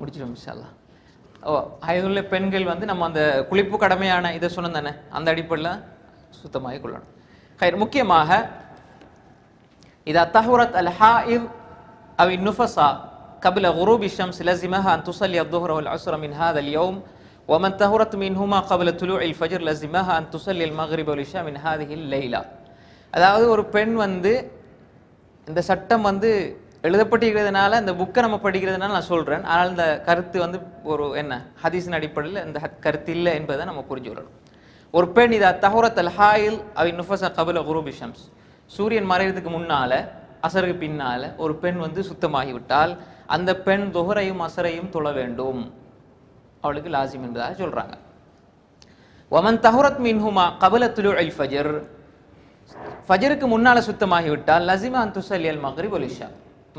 முடிச்சிடும் ஓ வயதுள்ள பெண்கள் வந்து நம்ம அந்த குளிப்பு கடமையான இதை சொன்னோம் தானே? அந்த அடிப்படையில் சுத்தமாக கொள்ளணும். முக்கியமாக இது அத்தஹுரத் அல் ஹா أو النفساء قبل غروب الشمس لزمها أن تصلي الظهر والعصر من هذا اليوم ومن طهرت منهما قبل طلوع الفجر لزمها أن تصلي المغرب والعشاء من هذه الليلة அதாவது ஒரு பெண் வந்து இந்த சட்டம் வந்து எழுதப்பட்டிருக்கிறதுனால இந்த புக்கை நம்ம படிக்கிறதுனால நான் சொல்கிறேன் ஆனால் இந்த கருத்து வந்து ஒரு என்ன ஹதீஸின் அடிப்படையில் இந்த ஹத்- கருத்து இல்லை என்பதை நம்ம புரிஞ்சு கொள்ளணும் ஒரு பெண் இதை தஹுரத் அல் ஹாயில் அவை நுஃபச கபுல குரூபி ஷம்ஸ் சூரியன் மறைகிறதுக்கு முன்னால அசருக்கு பின்னால ஒரு பெண் வந்து சுத்தமாகிவிட்டால் அந்த பெண் துஹரையும் அசரையும் தொழ வேண்டும். அவளுக்கு லாசிம் என்பதாக சொல்றாங்க. ஒமன் தஹுரத் மின்ஹுமா கபல துலு அல் ஃபஜர். ஃபஜருக்கு முன்னால சுத்தமாகிவிட்டால் லசிமா அன் துசல்லியல் மஹரிப் அல் இஷா.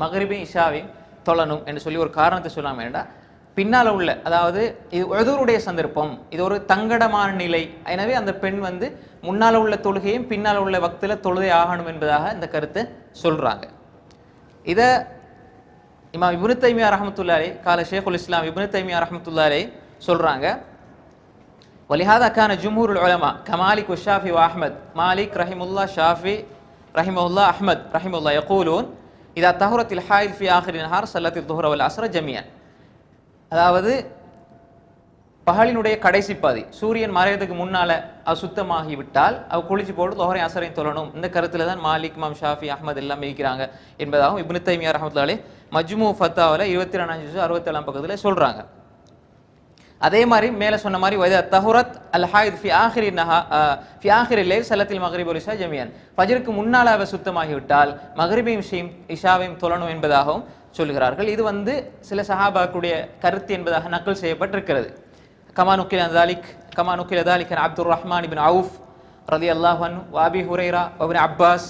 மகரிபையும் இஷாவையும் தொழணும் என்று சொல்லி ஒரு காரணத்தை சொல்லாம வேண்டாம் பின்னால உள்ள அதாவது இது உழதூருடைய சந்தர்ப்பம். இது ஒரு தங்கடமான நிலை. எனவே அந்த பெண் வந்து முன்னால் உள்ள தொழுகையும் பின்னால் உள்ள வக்தில் தொழுதை ஆகணும் என்பதாக இந்த கருத்தை சொல்கிறாங்க இதை இமா இபுனு தைமியா ரஹமத்துல்லாலே கால ஷேகுல் இஸ்லாம் இபுனு தைமியா ரஹமத்துல்லாலே சொல்கிறாங்க வலிஹாதா அக்கான ஜும்ஹூர் உலமா கமாலிக் உஷாஃபி அஹமத். மாலிக் ரஹிமுல்லா ஷாஃபி ரஹிமுல்லா அஹமத் ரஹிமுல்லா யகூலூன் இதா தஹுரத்தில் ஹாயில் ஃபி ஆஹிரின் ஹார் சல்லத்தில் துஹுரவல் அஸ்ர ஜமியன் அதாவது பகலினுடைய கடைசி பாதி. சூரியன் மறையதுக்கு முன்னால அவ சுத்தமாகி விட்டால் அவ குளிச்சு போட்டு தொகரை அசரையும் தொழணும். இந்த கருத்துல தான் மாலிக் மாம் ஷாஃபி அஹமது எல்லாம் இருக்கிறாங்க என்பதாகவும் இப்னு தைமியா ரஹமத்துல்லாலே மஜ்மு ஃபத்தாவில் இருபத்தி ரெண்டாம் அறுபத்தேழாம் பக்கத்தில் சொல்றாங்க. அதே மாதிரி மேலே சொன்ன மாதிரி வைத தஹுரத் அல் ஹாயித் ஃபி ஆஹிரி நஹா ஃபி ஆஹிரி லேல் சலத்தில் மகரிப் ஒரு இஷா ஜமியன் ஃபஜருக்கு முன்னால் அவ சுத்தமாகிவிட்டால் மகரிபையும் இஷையும் இஷாவையும் தொழணும் என்பதாகவும் சொல்கிறார்கள். இது வந்து சில சஹாபாக்குடைய கருத்து என்பதாக நக்கல் செய்யப்பட்டிருக்கிறது. கமா நுக்கில் தாலிக் கமா நுக்கில் தாலிக் அப்துல் ரஹ்மான் இபின் அவுஃப் ரதி அல்லாஹன் வாபி ஹுரைரா வபின் அப்பாஸ்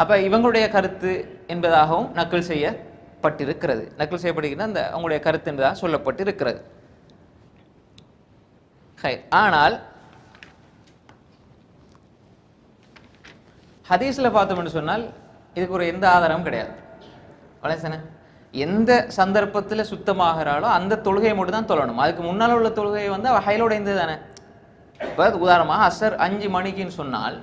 அப்ப இவங்களுடைய கருத்து என்பதாகவும் நக்கல் செய்யப்பட்டிருக்கிறது. நக்கல் செய்யப்படுகிற அந்த அவங்களுடைய கருத்து என்பதாக சொல்லப்பட்டிருக்கிறது. ஆனால் ஹதீஸில் பார்த்தோம்னு சொன்னால் இதுக்கு ஒரு எந்த ஆதாரமும் கிடையாது. வளசன எந்த சந்தர்ப்பத்தில் சுத்தமாகிறாளோ அந்த தொழுகையை மட்டும் தான் தொழணும். அதுக்கு முன்னால் உள்ள தொழுகையை வந்து அவள் ஹைலோட இருந்து தானே இப்போ உதாரணமாக அசர் அஞ்சு மணிக்குன்னு சொன்னால்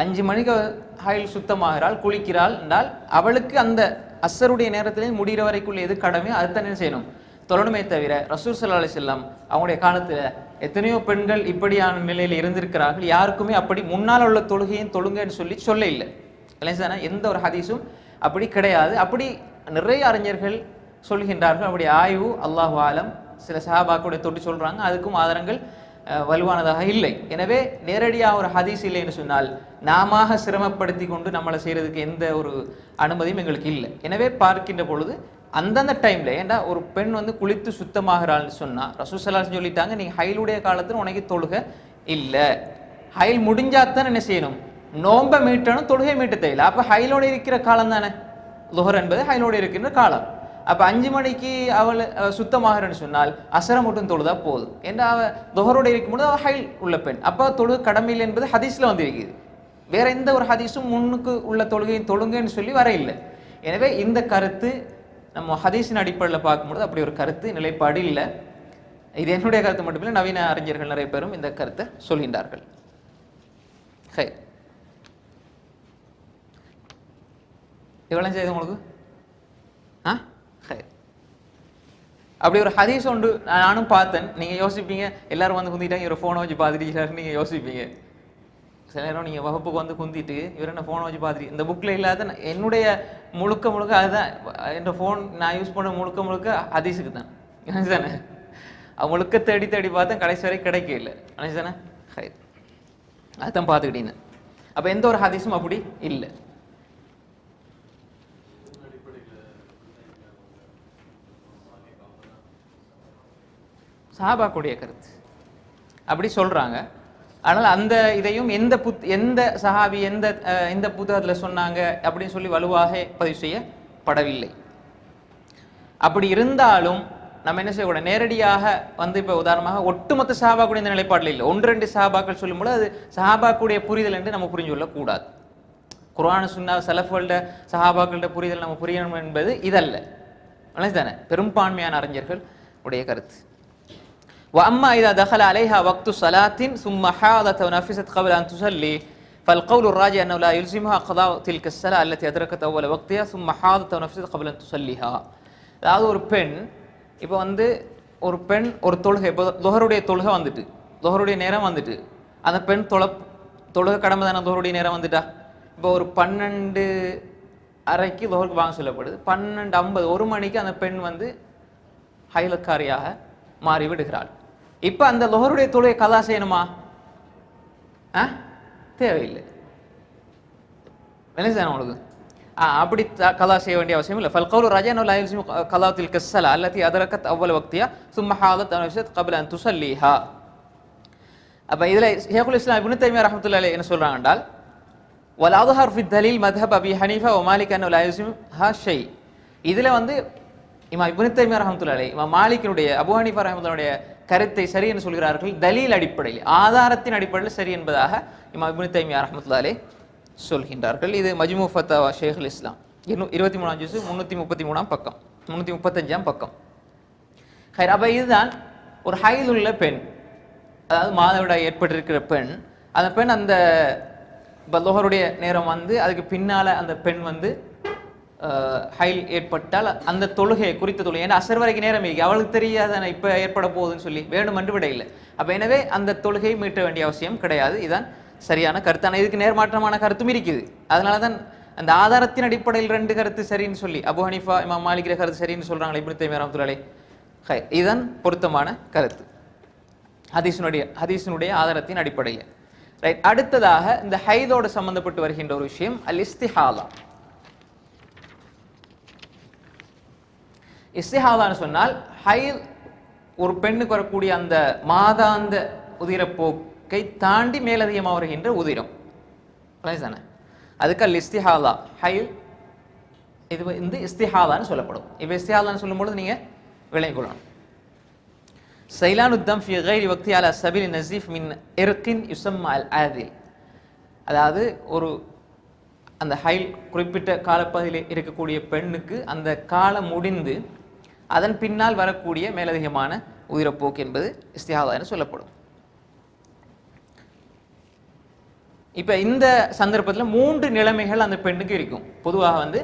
அஞ்சு மணிக்கு அவ ஹைல் சுத்தமாகிறாள் குளிக்கிறாள் என்றால் அவளுக்கு அந்த அசருடைய நேரத்திலே முடிகிற வரைக்குள்ள எது கடமையோ அது தானே செய்யணும். தொழணுமே தவிர ரசூல் சல்லா செல்லம் அவங்களுடைய காலத்தில் எத்தனையோ பெண்கள் இப்படியான நிலையில் இருந்திருக்கிறார்கள். யாருக்குமே அப்படி முன்னால் உள்ள தொழுகையும் தொழுங்கன்னு சொல்லி சொல்ல இல்லை. இல்லைங்களா எந்த ஒரு ஹதீஸும் அப்படி கிடையாது. அப்படி நிறைய அறிஞர்கள் சொல்கின்றார்கள். அவருடைய ஆய்வு அல்லாஹ் ஆலம். சில சஹாபாக்களுடைய தொட்டு சொல்கிறாங்க அதுக்கும் ஆதாரங்கள் வலுவானதாக இல்லை. எனவே நேரடியாக ஒரு ஹதீஸ் இல்லைன்னு சொன்னால் நாம சிரமப்படுத்தி கொண்டு நம்மளை செய்கிறதுக்கு எந்த ஒரு அனுமதியும் எங்களுக்கு இல்லை. எனவே பார்க்கின்ற பொழுது அந்தந்த டைமில் ஏன்டா ஒரு பெண் வந்து குளித்து சுத்தமாகிறாள்னு சொன்னால் ரசூசலாஸ் சொல்லிட்டாங்க நீங்கள் ஹைலுடைய காலத்தில் உனக்கு தொழுக இல்லை. ஹைல் முடிஞ்சாதான் என்ன செய்யணும்? நோம்பை மீட்டணும் தொழுகை மீட்ட தேவையில்லை அப்போ ஹைலோட இருக்கிற காலம் தானே லுஹர் என்பது ஹைலோட இருக்கின்ற காலம். அப்போ அஞ்சு மணிக்கு அவள் அஹ், சுத்தமாகிறன்னு சொன்னால் அசரம் மட்டும் தொழுதா போதும். ஏன்னா அவள் துஹரோட இருக்கும்போது அவள் ஹைல் உள்ள பெண். அப்போ தொழு கடமையில் என்பது ஹதீஸில் வந்திருக்குது வேற எந்த ஒரு ஹதீஸும் முன்னுக்கு உள்ள தொழுகையும் தொழுங்கன்னு சொல்லி வர இல்லை எனவே இந்த கருத்து நம்ம ஹதீஸின் அடிப்படையில் பார்க்கும்போது அப்படி ஒரு கருத்து நிலைப்பாடு இல்லை. இது என்னுடைய கருத்து மட்டுமில்லை நவீன அறிஞர்கள் நிறைய பேரும் இந்த கருத்தை சொல்கின்றார்கள். ஹை. எவ்வளோ செய்யுது உங்களுக்கு? ஆ? ஹை. அப்படி ஒரு ஹதீஸ் உண்டு. நானும் பார்த்தேன். நீங்கள் யோசிப்பீங்க. எல்லாரும் வந்து குந்திட்டாங்க. இவர் ஃபோனை வச்சு பார்த்துட்டு நீங்கள் யோசிப்பீங்க. சில நேரம் நீங்கள் வகுப்புக்கு வந்து குந்திட்டு இவர் என்ன ஃபோனை வச்சு பார்த்துட்டு இந்த புக்கில் இல்லாத என்னுடைய முழுக்க முழுக்க அதுதான். என் ஃபோன் நான் யூஸ் பண்ண முழுக்க முழுக்க ஹதீஸுக்கு தான். தானே? முழுக்க தேடி தேடி பார்த்தேன். கடைசி வரை கிடைக்கல தானே? அதுதான் பார்த்துக்கிட்டீங்க. அப்போ எந்த ஒரு ஹதீஸும் அப்படி இல்லை. சஹாபாக்குடைய கருத்து. அப்படி சொல்கிறாங்க ஆனால் அந்த இதையும் எந்த புத் எந்த சஹாபி எந்த எந்த புத்தகத்தில் சொன்னாங்க அப்படின்னு சொல்லி வலுவாக பதிவு செய்யப்படவில்லை. அப்படி இருந்தாலும் நம்ம என்ன செய்யக்கூடாது? நேரடியாக வந்து இப்போ உதாரணமாக ஒட்டுமொத்த சஹாபாக்குடைய இந்த நிலைப்பாடில் இல்லை. ஒன்று ரெண்டு சஹாபாக்கள் சொல்லும்போது அது சஹாபாக்குடைய புரிதல் என்று நம்ம புரிஞ்சு கொள்ளக்கூடாது. குரான் சுன்னா சலஃபுகள்ட சஹாபாக்கள்கிட்ட புரிதல் நம்ம புரியணும் என்பது இதல்ல. தானே பெரும்பான்மையான அறிஞர்கள் உடைய கருத்து. وأما إذا دخل عليها وقت صلاة ثم حاضت ونفست قبل أن تصلي فالقول الراجع أنه لا يلزمها قضاء تلك الصلاة التي أدركت أول وقتها ثم حاضت ونفست قبل أن تصليها அதாவது ஒரு பெண் இப்போ வந்து ஒரு பெண் ஒரு தொழுகை இப்போ தொஹருடைய தொழுகை வந்துட்டு தொஹருடைய நேரம் வந்துட்டு அந்த பெண் தொழ தொழுகை கடமை தானே தொஹருடைய நேரம் வந்துட்டா இப்போ ஒரு பன்னெண்டு அரைக்கு தொஹருக்கு வாங்க சொல்லப்படுது பன்னெண்டு ஐம்பது ஒரு மணிக்கு அந்த பெண் வந்து ஹைலக்காரியாக மாறி விடுகிறாள் இப்போ அந்த லொஹருடைய தொழுகை கதா செய்யணுமா? ஆ? தேவையில்லை. செய்யணும் உங்களுக்கு ஆ அப்படி கலா செய்ய வேண்டிய அவசியம் இல்லை. ஃபல்கவுல் ரஜானு லா யல்சிமு கதா தில்க ஸலா அல்லதி அதரக்கத் அவ்வல் வக்தியா? சும்ம ஹாதத் அன் துஸல்லிஹா. அப்போ இதில் ஷேகுல் இஸ்லாம் இப்னு தைமியா ரஹ்மத்துல்லாஹி என்ன சொல்கிறாங்க என்றால் வல் அத்ஹர் ஃபி தலீல் மத்ஹப் அபி ஹனீஃபா வ மாலிக் அன்ஹு லா ஹா ஷை இதில் வந்து இமா இப்னு தைமியா ரஹ்மத்துல்லாஹி இமா மாலிக்கினுடைய அபூ ஹனீஃபா ரஹ்மத்துல்லாஹுடைய கருத்தை சரி என்று சொல்கிறார்கள் தலீல் அடிப்படையில். ஆதாரத்தின் அடிப்படையில் சரி என்பதாக இமா இப்னு தைமியா ரஹ்மத்துல்லாஹி சொல்கின்றார்கள். இது மஜ்மு ஃபத்தாவா ஷேகுல் இஸ்லாம். இன்னும் இருபத்தி மூணாம் ஜூஸ் முந்நூற்றி முப்பத்தி மூணாம் பக்கம். முந்நூற்றி முப்பத்தஞ்சாம் பக்கம். ஹைர் அப்போ இதுதான் ஒரு ஹைல் உள்ள பெண். அதாவது மாதவிடாய் ஏற்பட்டிருக்கிற பெண். அந்த பெண் அந்த லோகருடைய நேரம் வந்து அதுக்கு பின்னால் அந்த பெண் வந்து ஹைல் ஏற்பட்டால் அந்த தொழுகை குறித்த தொழுகை. ஏன்னா அசர் வரைக்கும் நேரம் இருக்கு. அவளுக்கு தெரியாத இப்போ ஏற்பட போகுதுன்னு சொல்லி. வேணுமென்று விட இல்லை. அப்போ எனவே அந்த தொழுகை மீட்ட வேண்டிய அவசியம் கிடையாது. இதுதான் சரியான கருத்து. ஆனால் இதுக்கு நேர்மாற்றமான கருத்தும் இருக்குது. அதனால தான் அந்த ஆதாரத்தின் அடிப்படையில் ரெண்டு கருத்து சரின்னு சொல்லி. அபு ஹனிஃபா இமாம் மாளிகிற கருத்து சரின்னு சொல்கிறாங்களே இப்படி தேவையான ரஹ்மத்துல்லாஹி ஹை இதுதான் பொருத்தமான கருத்து. ஹதீஸினுடைய ஹதீஸினுடைய ஆதாரத்தின் அடிப்படையில். ரைட் அடுத்ததாக இந்த ஹைதோடு சம்பந்தப்பட்டு வருகின்ற ஒரு விஷயம் அல் இஸ்திஹாலா இஸ்திஹாலான்னு சொன்னால் ஹைல் ஒரு பெண்ணுக்கு வரக்கூடிய அந்த மாதாந்த உதிரப்போக்கை தாண்டி மேலதிகமாக வருகின்ற உதிரம். தானே? அதுக்கு அல் இஸ்திஹாலா ஹைல் இது வந்து இஸ்திஹாலான்னு சொல்லப்படும். இப்போ இஸ்திஹாலான்னு சொல்லும்பொழுது நீங்கள் விளங்கிக் கொள்ளணும். சைலான் உத்தம் ஃபி கைரி வக்தி அலா சபில் நசீஃப் மின் எருக்கின் யுசம் அல் ஆதில். அதாவது ஒரு அந்த ஹைல் குறிப்பிட்ட காலப்பகுதியில் இருக்கக்கூடிய பெண்ணுக்கு அந்த காலம் முடிந்து அதன் பின்னால் வரக்கூடிய மேலதிகமான உயிரப்போக்கு என்பது இஸ்திஹாலா என சொல்லப்படும் இப்போ இந்த சந்தர்ப்பத்தில் மூன்று நிலைமைகள் அந்த பெண்ணுக்கு இருக்கும் பொதுவாக வந்து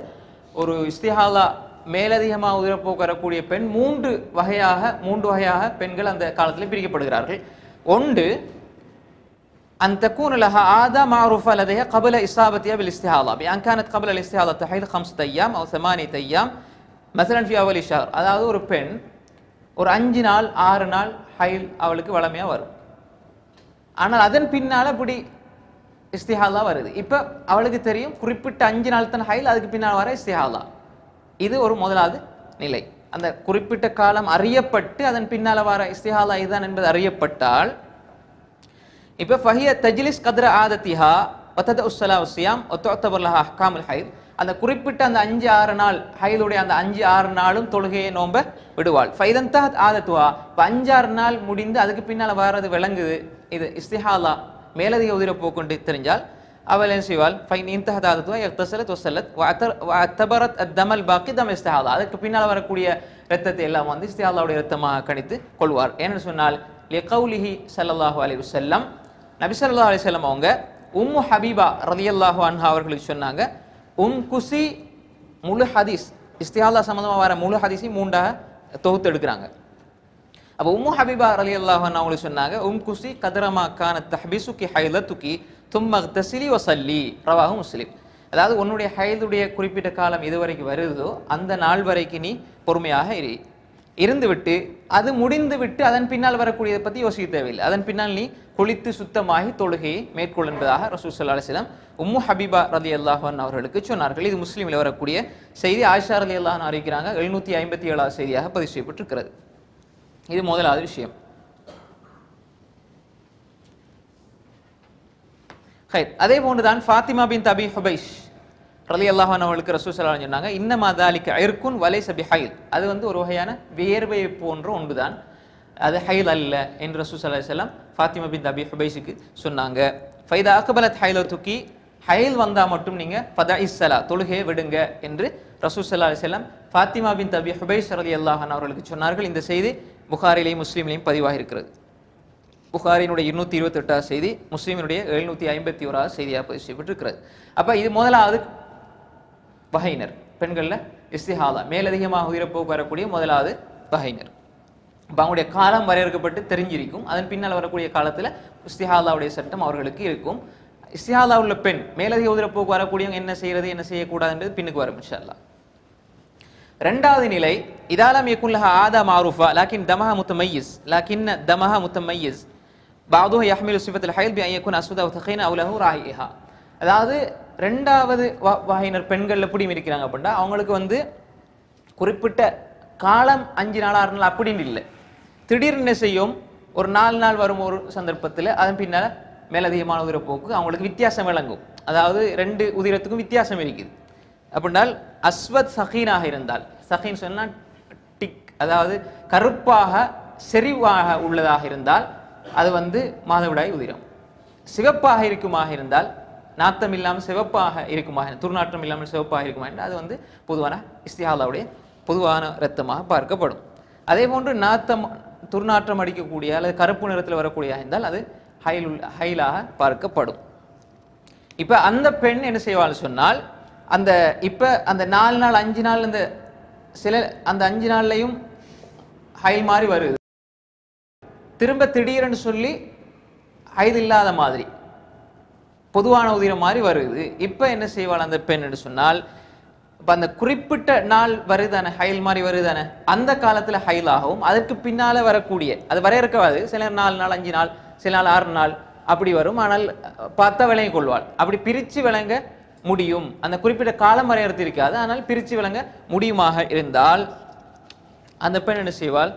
ஒரு இஸ்திஹாலா மேலதிகமாக உதிரப்போக்கு வரக்கூடிய பெண் மூன்று வகையாக மூன்று வகையாக பெண்கள் அந்த காலத்தில் பிரிக்கப்படுகிறார்கள் ஒன்று أن تكون لها عادة معروفة لديها قبل إصابتها بالاستحاضة بأن كانت قبل الاستحاضة تحيض خمسة أيام أو ثمانية أيام மசலன் ஃபியாவலி ஷார் அதாவது ஒரு பெண் ஒரு அஞ்சு நாள் ஆறு நாள் ஹைல் அவளுக்கு வளமையாக வரும். ஆனால் அதன் பின்னால் இப்படி இஸ்திஹாலா வருது. இப்போ அவளுக்கு தெரியும் குறிப்பிட்ட அஞ்சு நாள் தன் ஹைல் அதுக்கு பின்னால் வர இஸ்திஹாலா. இது ஒரு முதலாவது நிலை. அந்த குறிப்பிட்ட காலம் அறியப்பட்டு அதன் பின்னால் வர இஸ்திஹாலா இதுதான் என்பது அறியப்பட்டால் இப்போ ஃபஹிய தஜ்லிஸ் கத்ர ஆதத்திஹா ஒத்தத உஸ்ஸலா உஸ்யாம் ஒத்தொத்தபுல்லா ஹக்காமுல் ஹைல். அந்த குறிப்பிட்ட அந்த அஞ்சு ஆறு நாள் ஹைலுடைய அந்த அஞ்சு ஆறு நாளும் தொழுகையை நோம்ப விடுவாள். ஃபைதந்தா தஹத் ஆதத்துவா? இப்போ அஞ்சாறு நாள் முடிந்து அதுக்கு பின்னால் வர்றது விளங்குது. இது இஸ்திஹாலா மேலதிக உதிரப்போக்குண்டு தெரிஞ்சால் அவள் என்ன செய்வாள்? ஃபைன் இன்தஹத் ஆதத்துவா? எக்தசலத் ஒசல்லத் அத்தபரத் தமல் பாக்கி தம் இஸ்திஹாலா. அதுக்கு பின்னால் வரக்கூடிய ரத்தத்தை எல்லாம் வந்து இஸ்திஹாலாவுடைய ரத்தமாக கணித்து கொள்வார். ஏன்னு சொன்னால் லிகௌலிஹி ஸல்லல்லாஹு அலி செல்லம் நபி சல்லா அலி செல்லம் அவங்க உம்மு ஹபீபா ரலியல்லாஹு அன்ஹா அவர்களுக்கு சொன்னாங்க உம் குசி முழு ஹதீஸ். இஸ்திஹாலா சம்மந்தமாக வர முழு ஹதீஸையும் மூண்டாக தொகுத்து எடுக்கிறாங்க அப்போ உம்மு ஹபீபா அலி அல்லாஹன் அவங்களுக்கு சொன்னாங்க உம் குசி கதரமா கான தஹ்பிசுகி ஹைலத்துகி தும்ம தசிலி வசல்லி. ரவாஹு முஸ்லீம். அதாவது உன்னுடைய ஹைதுடைய குறிப்பிட்ட காலம் எது வரைக்கும் வருதோ அந்த நாள் வரைக்கும் நீ பொறுமையாக இரு. இருந்துவிட்டு அது முடிந்து விட்டு அதன் பின்னால் வரக்கூடியதை பற்றி யோசிக்க தேவையில்லை. அதன் பின்னால் நீ குளித்து சுத்தமாகி தொழுகையை மேற்கொள் என்பதாக ரசூசல்லா அலிஸ்லாம் உம்மு ஹபீபா ரதி அல்லாஹன் அவர்களுக்கு சொன்னார்கள். இது முஸ்லீமில் வரக்கூடிய செய்தி. ஆயிஷா ரலி அல்லாஹன் அறிவிக்கிறாங்க. எழுநூற்றி ஐம்பத்தி ஏழாவது செய்தியாக பதிவு செய்யப்பட்டிருக்கிறது. இது முதலாவது விஷயம். அதே போன்றுதான் ஃபாத்திமா பின் தபி ஹுபைஷ். ரலி அல்லாஹான் அவளுக்கு ரசூல் சல்லா சொன்னாங்க இன்னமா தாலிக்கு அயர்க்கும் வலை சபி ஹைல் அது வந்து ஒரு வகையான வியர்வை போன்ற ஒன்றுதான். அது ஹைல் அல்ல என்று ரசூல் சல்லா செல்லம் ஃபாத்திமா பின் தபி ஹுபைஷுக்கு சொன்னாங்க. ஃபைதா அக்பலத் ஹைல தூக்கி ஹைல் வந்தால் மட்டும் நீங்கள் ஃபதா இஸ்ஸலா தொழுகையை விடுங்க என்று ரசூல் சல்லா செல்லம் ஃபாத்திமா பின் தபி ஹுபைஸ் ரலி அல்லாஹான் அவர்களுக்கு சொன்னார்கள். இந்த செய்தி புகாரிலையும் முஸ்லீம்லையும் பதிவாக இருக்கிறது புகாரினுடைய இருநூத்தி இருபத்தி எட்டாவது செய்தி முஸ்லீமினுடைய எழுநூத்தி ஐம்பத்தி ஓராவது செய்தியாக பதிவு செய்யப்பட்டிருக்கிறது. அப்போ இது முதலாவது வகையினர் பெண்களில் இஸ்திஹாதா. மேலதிகமாக உயிரப்போக்கு வரக்கூடிய முதலாவது வகையினர் இப்போ அவங்களுடைய காலம் வரையறுக்கப்பட்டு தெரிஞ்சிருக்கும். அதன் பின்னால் வரக்கூடிய காலத்தில் இஸ்திஹாதாவுடைய சட்டம் அவர்களுக்கு இருக்கும். இஸ்திஹாதா உள்ள பெண் மேலதிக உதிரப்போக்கு வரக்கூடியவங்க என்ன செய்யறது என்ன செய்யக்கூடாதுன்றது பின்னுக்கு வரும் இன்ஷா அல்லாஹ் ரெண்டாவது நிலை இதாலம் யக்குல்லஹா ஆதா மாரூஃபா லாக்கின் தமஹா முத்தமையிஸ் லாக்கின் தமஹா முத்தமையிஸ். பாதுஹ யஹ்மிலு சிஃபத்தில் ஹைல் பி ஐயக்குன் அஸ்வதா தகீன அவுலஹு ராஹிஹா அதாவது ரெண்டாவது வ- வகையினர் பெண்கள் எப்படி இருக்கிறாங்க அப்படின்னா அவங்களுக்கு வந்து குறிப்பிட்ட காலம் அஞ்சு நாள் ஆறு நாள் அப்படின்னு இல்லை. திடீர்னு செய்யும் ஒரு நாலு நாள் வரும் ஒரு சந்தர்ப்பத்தில் அதன் பின்னால் மேலதிகமான உதிரப்போக்கு அவங்களுக்கு வித்தியாசம் விளங்கும். அதாவது ரெண்டு உதிரத்துக்கும் வித்தியாசம் இருக்குது. அப்படின்னால் அஸ்வத் சஹீனாக இருந்தால் சஹீன் சொன்னால் டிக் அதாவது கருப்பாக செறிவாக உள்ளதாக இருந்தால் அது வந்து மாதவிடாய் உதிரம். சிவப்பாக இருக்குமாக இருந்தால் நாத்தம் இல்லாமல் சிவப்பாக இருக்குமா துர்நாற்றம் இல்லாமல் சிவப்பாக இருக்குமா என்று அது வந்து பொதுவான இஸ்திஹாலாவுடைய பொதுவான இரத்தமாக பார்க்கப்படும். அதே போன்று நாத்தம் துர்நாற்றம் அடிக்கக்கூடிய அல்லது கருப்பு நிறத்தில் வரக்கூடியதாக இருந்தால் அது ஹைல் ஹைலாக பார்க்கப்படும். இப்ப அந்த பெண் என்ன செய்வாள் சொன்னால் அந்த இப்ப அந்த நாலு நாள் அஞ்சு நாள் இந்த சில அந்த அஞ்சு நாள்லையும் ஹைல் மாதிரி வருது. திரும்ப திடீர்னு சொல்லி ஹைல் இல்லாத மாதிரி. பொதுவான உதிரம் மாதிரி வருது. இப்போ என்ன செய்வாள் அந்த பெண் என்று சொன்னால் இப்போ அந்த குறிப்பிட்ட நாள் வருதானே? ஹைல் மாதிரி வருதானே? அந்த காலத்தில் ஹைல் ஆகவும் அதற்கு பின்னால் வரக்கூடிய அது வரையறுக்காது. சில நாலு நாள் அஞ்சு நாள் சில நாள் ஆறு நாள் அப்படி வரும். ஆனால் பார்த்தா விளங்கி கொள்வாள். அப்படி பிரித்து விளங்க முடியும். அந்த குறிப்பிட்ட காலம் வரையறுத்து இருக்காது. ஆனால் பிரித்து விளங்க முடியுமாக இருந்தால் அந்த பெண் என்ன செய்வாள்?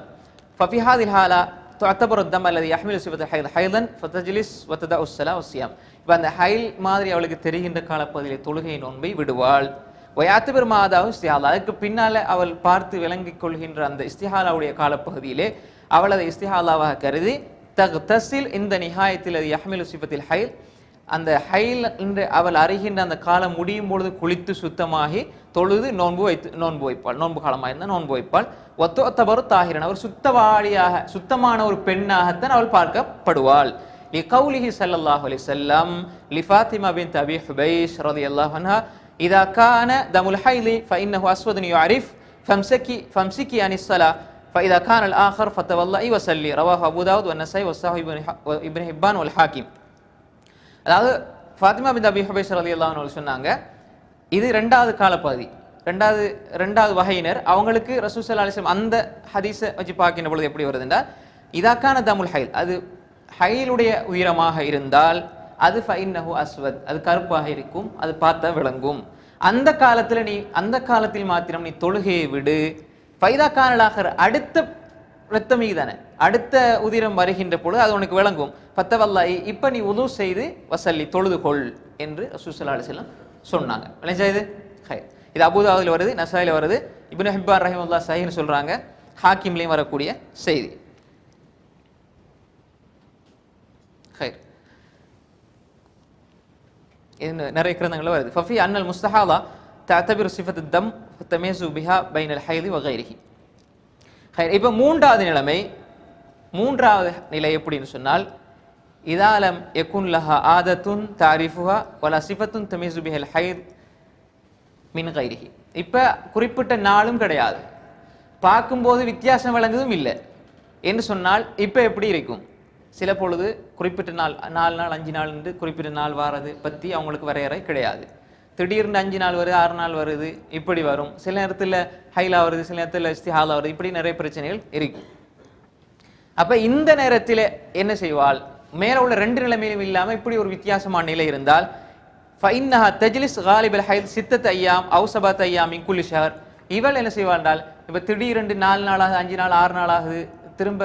ஃபபிஹாதில் ஹாலா تعتبر الدم الذي يحمل صفة الحيض حيضا فتجلس وتدع الصلاة والصيام இப்போ அந்த ஹைல் மாதிரி அவளுக்கு தெரிகின்ற காலப்பகுதியில் தொழுகை நோன்பை விடுவாள் வயாத்துபெர் மாதாவும் இஸ்திஹாலா அதுக்கு பின்னால அவள் பார்த்து விளங்கிக் கொள்கின்ற அந்த இஸ்திஹாலாவுடைய காலப்பகுதியிலே அவள் அதை இஸ்திஹாலாவாக கருதி தக் தசில் இந்த நிகாயத்தில் அது யஹ்மிலு சிபத்தில் ஹைல் அந்த ஹைல் என்று அவள் அறிகின்ற அந்த காலம் முடியும் பொழுது குளித்து சுத்தமாகி தொழுது நோன்பு வைத்து நோன்பு வைப்பாள் நோன்பு காலமாக இருந்தால் நோன்பு வைப்பாள் ஒத்த ஒத்தபரு தாகிரன் அவர் சுத்தவாடியாக சுத்தமான ஒரு பெண்ணாகத்தான் அவள் பார்க்கப்படுவாள் لقوله صلى الله عليه وسلم لفاطمة بنت أبي حبيش رضي الله عنها إذا كان دم الحيض فإنه أسود يعرف فامسكي فامسكي عن الصلاة فإذا كان الآخر فتولئي وسلي رواه أبو داود والنسائي والصحيح ابن حبان والحاكم அதாவது ஃபாத்திமா பின் அபி ஹுபைஸ் அலி அன்ஹு சொன்னாங்க இது ரெண்டாவது காலப்பகுதி ரெண்டாவது ரெண்டாவது வகையினர். அவங்களுக்கு ரசூசல் ஸல்லல்லாஹு அந்த ஹதீஸை வச்சு பார்க்கின்ற பொழுது எப்படி வருதுன்னா இதாக்கான தமுல் ஹைல் அது ஹைலுடைய உயரமாக இருந்தால் அது ஃபைன்னஹு அஸ்வத் அது கருப்பாக இருக்கும் அது பார்த்தா விளங்கும். அந்த காலத்தில் நீ அந்த காலத்தில் மாத்திரம் நீ தொழுகையை விடு. ஃபைதா கானலாகர் அடுத்த ரத்தம் தானே அடுத்த உதிரம் வருகின்ற பொழுது அது உனக்கு விளங்கும். பத்தவல்லாய் இப்ப நீ உது செய்து வசல்லி தொழுதுகொள் என்று சுசலா அலிசல்லாம் சொன்னாங்க. நினைச்சா இது? ஹை இது அபுதாவில் வருது நசாயில் வருது இப்னு ஹிப்பான் ரஹிமுல்லா சஹின்னு சொல்றாங்க ஹாக்கிம்லேயும் வரக்கூடிய செய்தி. ஹைர். நிறைய கிரந்தங்களில் வருது. ஃபஃபி அன்னல் முஸ்தஹாலா தத்தபிர் சிஃபத் தம் தமேசு பிஹா பைனல் ஹைலி வகைரிஹி இப்போ மூன்றாவது நிலைமை மூன்றாவது நிலை எப்படின்னு சொன்னால் இதாலம் எக்குன் லஹா ஆதத்துன் தாரிஃபுஹா வலா சிஃபத்துன் தமிசுபிஹல் ஹைத் மின் கைரிஹி. இப்போ குறிப்பிட்ட நாளும் கிடையாது. பார்க்கும்போது வித்தியாசம் விளங்குதும் இல்லை. என்று சொன்னால் இப்போ எப்படி இருக்கும்? சில பொழுது குறிப்பிட்ட நாள் நாலு நாள் அஞ்சு நாள் என்று குறிப்பிட்ட நாள் வாரது பற்றி அவங்களுக்கு வரையறை கிடையாது. திடீர்னு அஞ்சு நாள் வருது ஆறு நாள் வருது இப்படி வரும். சில நேரத்தில் ஹைலா வருது சில நேரத்தில் இஸ்திஹாலா வருது இப்படி நிறைய பிரச்சனைகள் இருக்குது அப்ப இந்த நேரத்தில் என்ன செய்வாள்? மேல உள்ள ரெண்டு நிலைமையிலும் இல்லாம இப்படி ஒரு வித்தியாசமான நிலை இருந்தால் ஃபைன்னஹா தஜ்லிஸ் காலிபல் ஹைத் சித்தத் ஐயாம் அவுசபாத் ஐயாம் இங்குலி ஷஹர் இவள் என்ன செய்வாள் என்றால் இப்ப திடீரென்று நாலு நாள் அஞ்சு நாள் ஆறு நாள் ஆகுது திரும்ப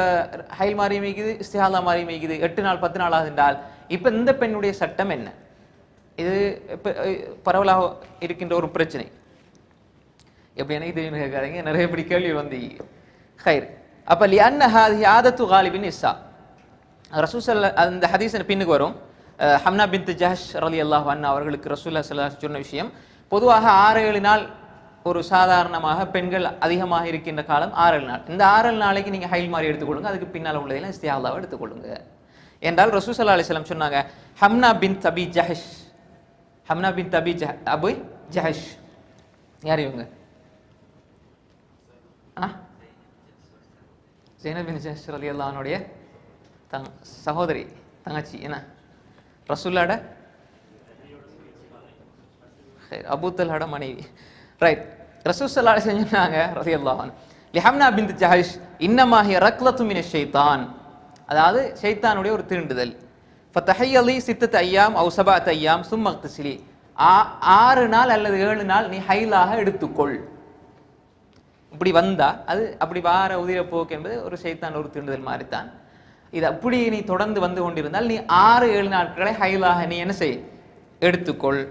ஹைல் மாறி மேய்க்குது இஸ்திஹாலா மாறி மேய்க்குது எட்டு நாள் பத்து நாள் ஆகுது என்றால் இப்ப இந்த பெண்ணுடைய சட்டம் என்ன? இது இப்போ பரவலாக இருக்கின்ற ஒரு பிரச்சனை. எப்படி என்ன தெரியும் கேட்காதீங்க நிறைய இப்படி கேள்வி வந்து ஹைர் அப்போ லி அன்ன ஆதத்து காலிபின் இஸ்ஸா ரசூசல்ல அந்த ஹதீஸ் பின்னுக்கு வரும் ஹம்னா பின் ஜஹஷ் ரலி அல்லாஹ் அண்ணா அவர்களுக்கு ரசூல்லா ஸல்லல்லாஹு சொன்ன விஷயம் பொதுவாக ஆறு ஏழு நாள் ஒரு சாதாரணமாக பெண்கள் அதிகமாக இருக்கின்ற காலம் ஆறு ஏழு நாள் இந்த ஆறு ஏழு நாளைக்கு நீங்கள் ஹைல் மாதிரி எடுத்துக்கொள்ளுங்க அதுக்கு பின்னால் உள்ளதெல்லாம் இஸ்தியாலாவை எடுத்துக்கொள்ளுங்க என்றால் ரசூல் ஸல்லல்லாஹு அலைஹி வஸல்லம் சொன்னாங்க ஹம்னா பின் தபி ஜஹஷ் ஹம்னா பின் தபி ஜஹ அபு ஜஹஷ் யார் இவங்க ஆ ஜெயினப் பின் ஜஹஷ் தங் சகோதரி தங்கச்சி என்ன? ரசூல்லாட? சரி மனைவி. ரைட் ரசூல் சல்லா செஞ்சாங்க அல்லாஹான் லிஹம்னா பின் ஜஹஷ் இன்னமாகிய ரக்லத்துமின ஷைத்தான். அதாவது ஷைத்தானுடைய ஒரு தீண்டுதல் ஃபத்தஹையலி சித்தத் ஐயாம் அவு சபாத் ஐயாம் ஆ ஆறு நாள் அல்லது ஏழு நாள் நீ ஹைலாக எடுத்துக்கொள். இப்படி வந்தா அது அப்படி வார உதிரப்போக்கு என்பது ஒரு சைத்தான் ஒரு தீண்டுதல் மாதிரி தான் இது அப்படி நீ தொடர்ந்து வந்து கொண்டிருந்தால் நீ ஆறு ஏழு நாட்களை ஹைலாக நீ என்ன செய் எடுத்துக்கொள்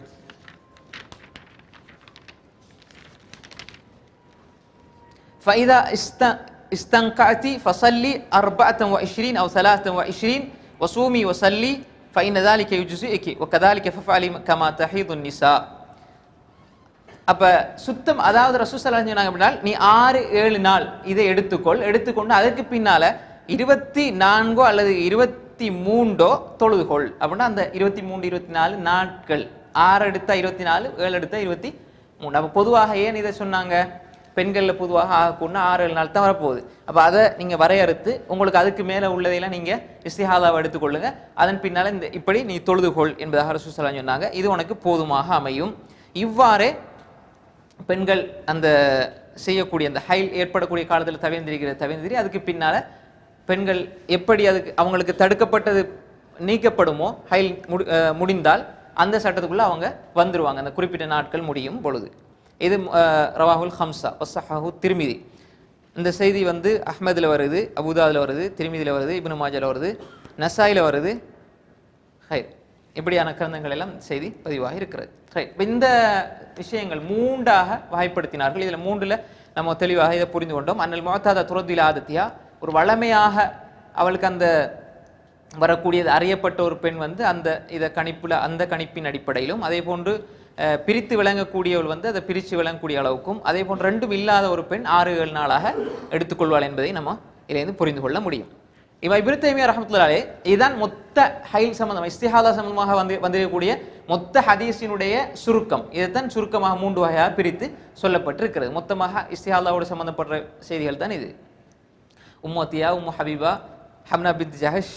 فإذا است- استنقعت فصلي أربعة وعشرين أو ثلاثة وعشرين وصومي وصلي فإن ذلك يجزئك وكذلك فافعلي كما تحيض النساء அப்போ சுத்தம் அதாவது ரசூசல்லா சொன்னாங்க அப்படின்னா நீ ஆறு ஏழு நாள் இதை எடுத்துக்கொள். எடுத்துக்கொண்டு அதற்கு பின்னால் இருபத்தி நான்கோ அல்லது இருபத்தி மூன்றோ தொழுதுகொள். அப்படின்னா அந்த இருபத்தி மூன்று இருபத்தி நாலு நாட்கள். ஆறு எடுத்தா இருபத்தி நாலு ஏழு எடுத்தா இருபத்தி மூணு அப்போ பொதுவாக ஏன் இதை சொன்னாங்க? பெண்களில் பொதுவாக ஆகக்கூடனா ஆறு ஏழு நாள் தான் வரப்போகுது. அப்போ அதை நீங்கள் வரையறுத்து உங்களுக்கு அதுக்கு மேலே உள்ளதையெல்லாம் நீங்கள் இஸ்திஹாதாவை எடுத்துக்கொள்ளுங்க. அதன் பின்னால் இந்த இப்படி நீ தொழுதுகொள் என்பதாக ரசூசல்லா சொன்னாங்க. இது உனக்கு போதுமாக அமையும். இவ்வாறே பெண்கள் அந்த செய்யக்கூடிய அந்த ஹைல் ஏற்படக்கூடிய காலத்தில் தவிர்ந்திருக்கிற தவிர்ந்திரி அதுக்கு பின்னால பெண்கள் எப்படி அதுக்கு அவங்களுக்கு தடுக்கப்பட்டது நீக்கப்படுமோ ஹைல் முடி முடிந்தால் அந்த சட்டத்துக்குள்ளே அவங்க வந்துருவாங்க. அந்த குறிப்பிட்ட நாட்கள் முடியும் பொழுது. இது ரவாஹுல் ஹம்சா வசஹாஹு திருமிதி. இந்த செய்தி வந்து அஹ்மதில் வருது அபுதாதுல வருது திருமிதியில் வருது இப்னு மாஜில் வருது நசாயில் வருது. ஹை இப்படியான கிரந்தங்கள் எல்லாம் செய்தி பதிவாக இருக்கிறது. ரைட் இந்த விஷயங்கள் மூன்றாக வகைப்படுத்தினார்கள் இதில் மூன்றில் நம்ம தெளிவாக இதை புரிந்து கொண்டோம். அண்ணல் மோத்தாத துரதில ஆதித்யா ஒரு வளமையாக அவளுக்கு அந்த வரக்கூடியது அறியப்பட்ட ஒரு பெண் வந்து அந்த இதை கணிப்பில் அந்த கணிப்பின் அடிப்படையிலும் அதே போன்று பிரித்து விளங்கக்கூடியவள் வந்து அதை பிரித்து விளங்கக்கூடிய அளவுக்கும் அதே போன்று ரெண்டும் இல்லாத ஒரு பெண் ஆறு ஏழு நாளாக எடுத்துக்கொள்வாள் என்பதை நம்ம இதிலேருந்து புரிந்து கொள்ள முடியும். இவை இப்னு தைமியா இதுதான் மொத்த ஹைல் சம்பந்தம் இஸ்திஹாலா சம்பந்தமாக வந்து வந்திருக்கக்கூடிய மொத்த ஹதீஸினுடைய சுருக்கம். இதைத்தான் சுருக்கமாக மூன்று வகையாக பிரித்து சொல்லப்பட்டிருக்கிறது. மொத்தமாக இஸ்திஹாலாவோடு சம்பந்தப்பட்ட செய்திகள் தான் இது. உம்மோத்தியா உம்மு ஹபீபா ஹம்னா பின் ஜஹஷ்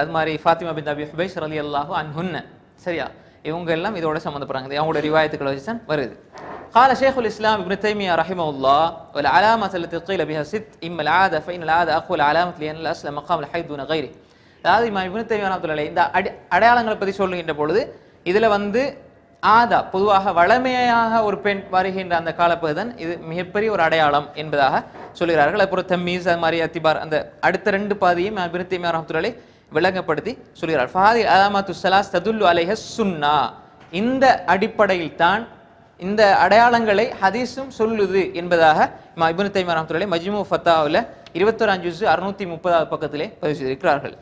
அது மாதிரி ஃபாத்திமா பின் அபி ஹுபைஸ் அலி அல்லாஹு அன்ஹுன்ன. சரியா? இவங்க எல்லாம் இதோட சம்மந்தப்படுறாங்க இது அவங்களோட ரிவாயத்துக்களை வச்சு தான் வருது. قال شيخ الإسلام ابن تيمية رحمه الله والعلامة التي قيل بها ست إما العادة فإن العادة أقوى العلامة لأن الأصل مقام الحيض دون غيره அதாவது இமாம் இப்னு தைமியா ரஹ்மத்துல்லாஹி இந்த அடி அடையாளங்களை பற்றி சொல்லுகின்ற பொழுது இதுல வந்து ஆதா பொதுவாக வளமையாக ஒரு பெண் வருகின்ற அந்த காலப்பகுதான் இது மிகப்பெரிய ஒரு அடையாளம் என்பதாக சொல்கிறார்கள் அப்புறம் தம்மீஸ் அது மாதிரி அத்திபார் அந்த அடுத்த ரெண்டு பாதியும் இப்னு தைமியா ரஹ்மத்துல்லாஹி விளங்கப்படுத்தி சொல்கிறார் ஃபாதி அலாமத்து சலாஸ் ததுல்லு அலைஹ சுன்னா இந்த அடிப்படையில் தான் இந்த அடையாளங்களை ஹதீஸும் சொல்லுது என்பதாக இபுன் தைமா தைமியா மஜிமு மஜ்மு ஃபத்தாவில் இருபத்தொராம் அஞ்சு அறுநூத்தி முப்பதாவது பக்கத்திலே பதிவு செய்திருக்கிறார்கள்.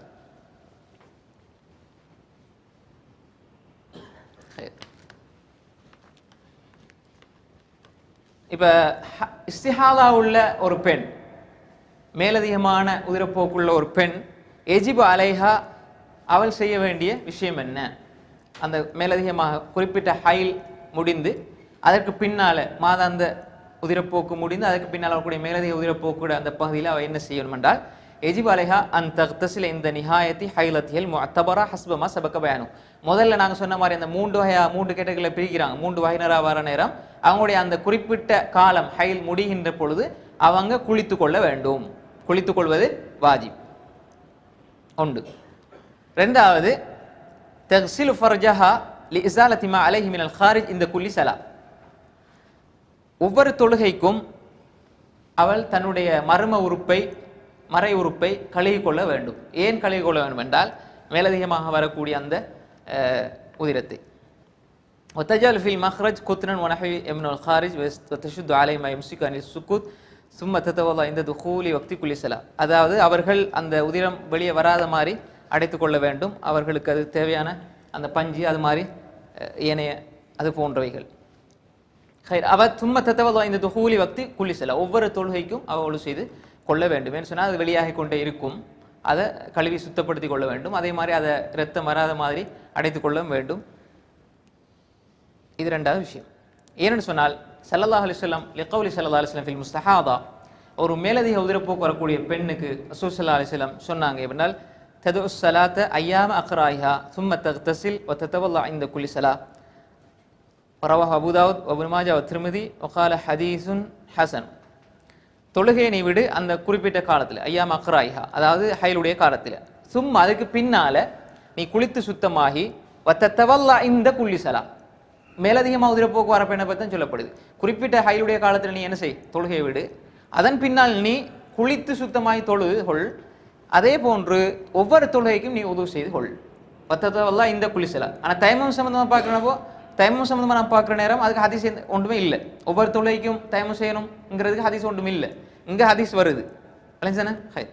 இப்போ ஹ- இஸ்திஹாலா உள்ள ஒரு பெண் மேலதிகமான உதிரப்போக்குள்ள ஒரு பெண் எஜிபு அலைஹா அவள் செய்ய வேண்டிய விஷயம் என்ன? அந்த மேலதிகமாக குறிப்பிட்ட ஹைல் முடிந்து அதற்கு பின்னால மாதாந்த உதிரப்போக்கு முடிந்து அதற்கு பின்னால் அவர்களுடைய மேலதிக உதிரப்போக்கு அந்த பகுதியில் அவள் என்ன செய்யணும் என்றால் எஜிப் அலைஹா அன் இந்த நிஹாயத்தி ஹைலத்தியல் அத்தபரா ஹஸ்பமா சபக்க பயணம் முதல்ல நாங்கள் சொன்ன மாதிரி அந்த மூன்று வகையா மூன்று கேட்டகளை பிரிக்கிறாங்க. மூன்று வகையினராக வர நேரம் அவங்களுடைய அந்த குறிப்பிட்ட காலம் ஹைல் முடிகின்ற பொழுது அவங்க குளித்து கொள்ள வேண்டும். குளித்துக் கொள்வது வாஜிப். உண்டு ரெண்டாவது தஹசில் ஃபர்ஜஹா லி இசாலத்திமா மா அலைஹி ஹாரிஜ் இந்த குல்லி சலா. ஒவ்வொரு தொழுகைக்கும் அவள் தன்னுடைய மர்ம உறுப்பை மறை உறுப்பை கழுகி கொள்ள வேண்டும். ஏன் கழுகி கொள்ள வேண்டும் என்றால் மேலதிகமாக வரக்கூடிய அந்த உதிரத்தை. ஒத்தஜால் ஃபில் மஹ்ரஜ் குத்ரன் ஒனஹி எம்னுல் ஹாரிஜ் வெத்தஷுத் ஆலை மயம்சிக் அனில் சுக்குத் சும்ம தத்தவல்லா இந்த துஹூலி வக்தி குலிசலா அதாவது அவர்கள் அந்த உதிரம் வெளியே வராத மாதிரி அடைத்து கொள்ள வேண்டும். அவர்களுக்கு அது தேவையான அந்த பஞ்சு அது மாதிரி ஏனைய அது போன்றவைகள். ஹைர் அவ சும்மா தத்தவதோ இந்த துஹூலி வக்தி குள்ளி செல்ல ஒவ்வொரு தொழுகைக்கும் அவ ஒழு செய்து கொள்ள வேண்டும் என்று சொன்னால் அது வெளியாகி கொண்டே இருக்கும் அதை கழுவி சுத்தப்படுத்தி கொள்ள வேண்டும் அதே மாதிரி அதை ரத்தம் வராத மாதிரி அடைத்து கொள்ள வேண்டும் இது ரெண்டாவது விஷயம் ஏன்னு சொன்னால் ஸல்லல்லாஹு அலிஸ்லாம் வஸல்லம் சல்லா அலிஸ்லாம் ஃபில் முஸ்தஹாதா ஒரு மேலதிக உதிரப்போக்கு வரக்கூடிய பெண்ணுக்கு ரசூல் சல்லா அலிஸ்லாம் சொன்னாங்க எப்படினால் தது சலாத்த ஐயாம அக்ராயிஹா சும்ம தக்தசில் ஒ தத்தவல்லா இந்த குல்லி ரவாஹ் அபுதாவுத் வபுன் திருமதி ஒகால ஹதீசுன் ஹசன் தொழுகையை நீ விடு அந்த குறிப்பிட்ட காலத்தில் ஐயா மக்ராய்ஹா அதாவது ஹயலுடைய காலத்தில் சும்மா அதுக்கு பின்னால நீ குளித்து சுத்தமாகி வத்தத்தவல்லா இந்த குள்ளி சலா மேலதிகமாக உதிரப்போக்கு வரப்ப என்ன பற்றி சொல்லப்படுது குறிப்பிட்ட ஹைலுடைய காலத்தில் நீ என்ன செய் தொழுகையை விடு அதன் பின்னால் நீ குளித்து சுத்தமாகி தொழு கொள் அதே போன்று ஒவ்வொரு தொழுகைக்கும் நீ உதவு செய்து கொள் வத்தத்தவல்லா இந்த குளிசலா ஆனால் தைமம் சம்மந்தமாக பார்க்குறப்போ தைமம் சம்மந்தமாக நான் பார்க்குற நேரம் அதுக்கு ஹதீஸ் ஒன்றுமே இல்லை ஒவ்வொரு தொழுகைக்கும் தயமம் செய்யணுங்கிறதுக்கு ஹதீஸ் ஒன்றுமே இல்லை இங்கே ஹதீஸ் வருது ஹை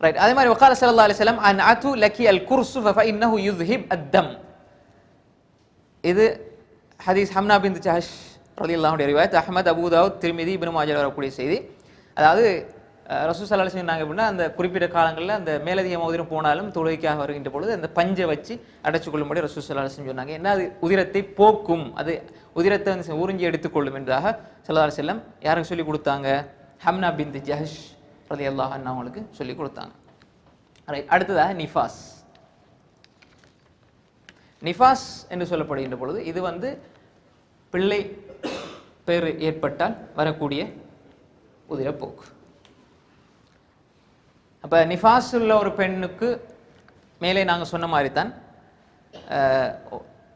ரைட் அதே மாதிரி வக்கால சல்லா அலைஹி வஸல்லம் அன் அத்து லக்கி அல் குர்சு இன்னஹு யுذஹிப் அத்தம் இது ஹதீஸ் ஹம்னா பின் ஜஹஷ் ரலி அல்லாஹுடைய ரிவாயத் Ahmad Abu Dawud Tirmidhi Ibn வரக்கூடிய செய்தி அதாவது ரசூ சல்லா சொன்னாங்க அப்படின்னா அந்த குறிப்பிட்ட காலங்களில் அந்த மேலதிக உதிரம் போனாலும் தொழுகைக்காக வருகின்ற பொழுது அந்த பஞ்சை வச்சு அடைச்சு கொள்ளும்படி ரசூ சல்லா சொன்னாங்க. ஏன்னா அது? உதிரத்தை போக்கும். அது உதிரத்தை வந்து உறிஞ்சி எடுத்துக்கொள்ளும் என்றாக சல்லா செல்லம் யாருக்கு சொல்லி கொடுத்தாங்க? ஹம்னா பிந்து ஜஹஷ் ரதி அன்ஹு அவங்களுக்கு சொல்லி கொடுத்தாங்க. ரைட் அடுத்ததாக நிஃபாஸ். நிஃபாஸ் என்று சொல்லப்படுகின்ற பொழுது இது வந்து பிள்ளை பேர் ஏற்பட்டால் வரக்கூடிய உதிரப்போக்கு. அப்போ நிஃபாஸ் உள்ள ஒரு பெண்ணுக்கு மேலே நாங்கள் சொன்ன மாதிரி தான்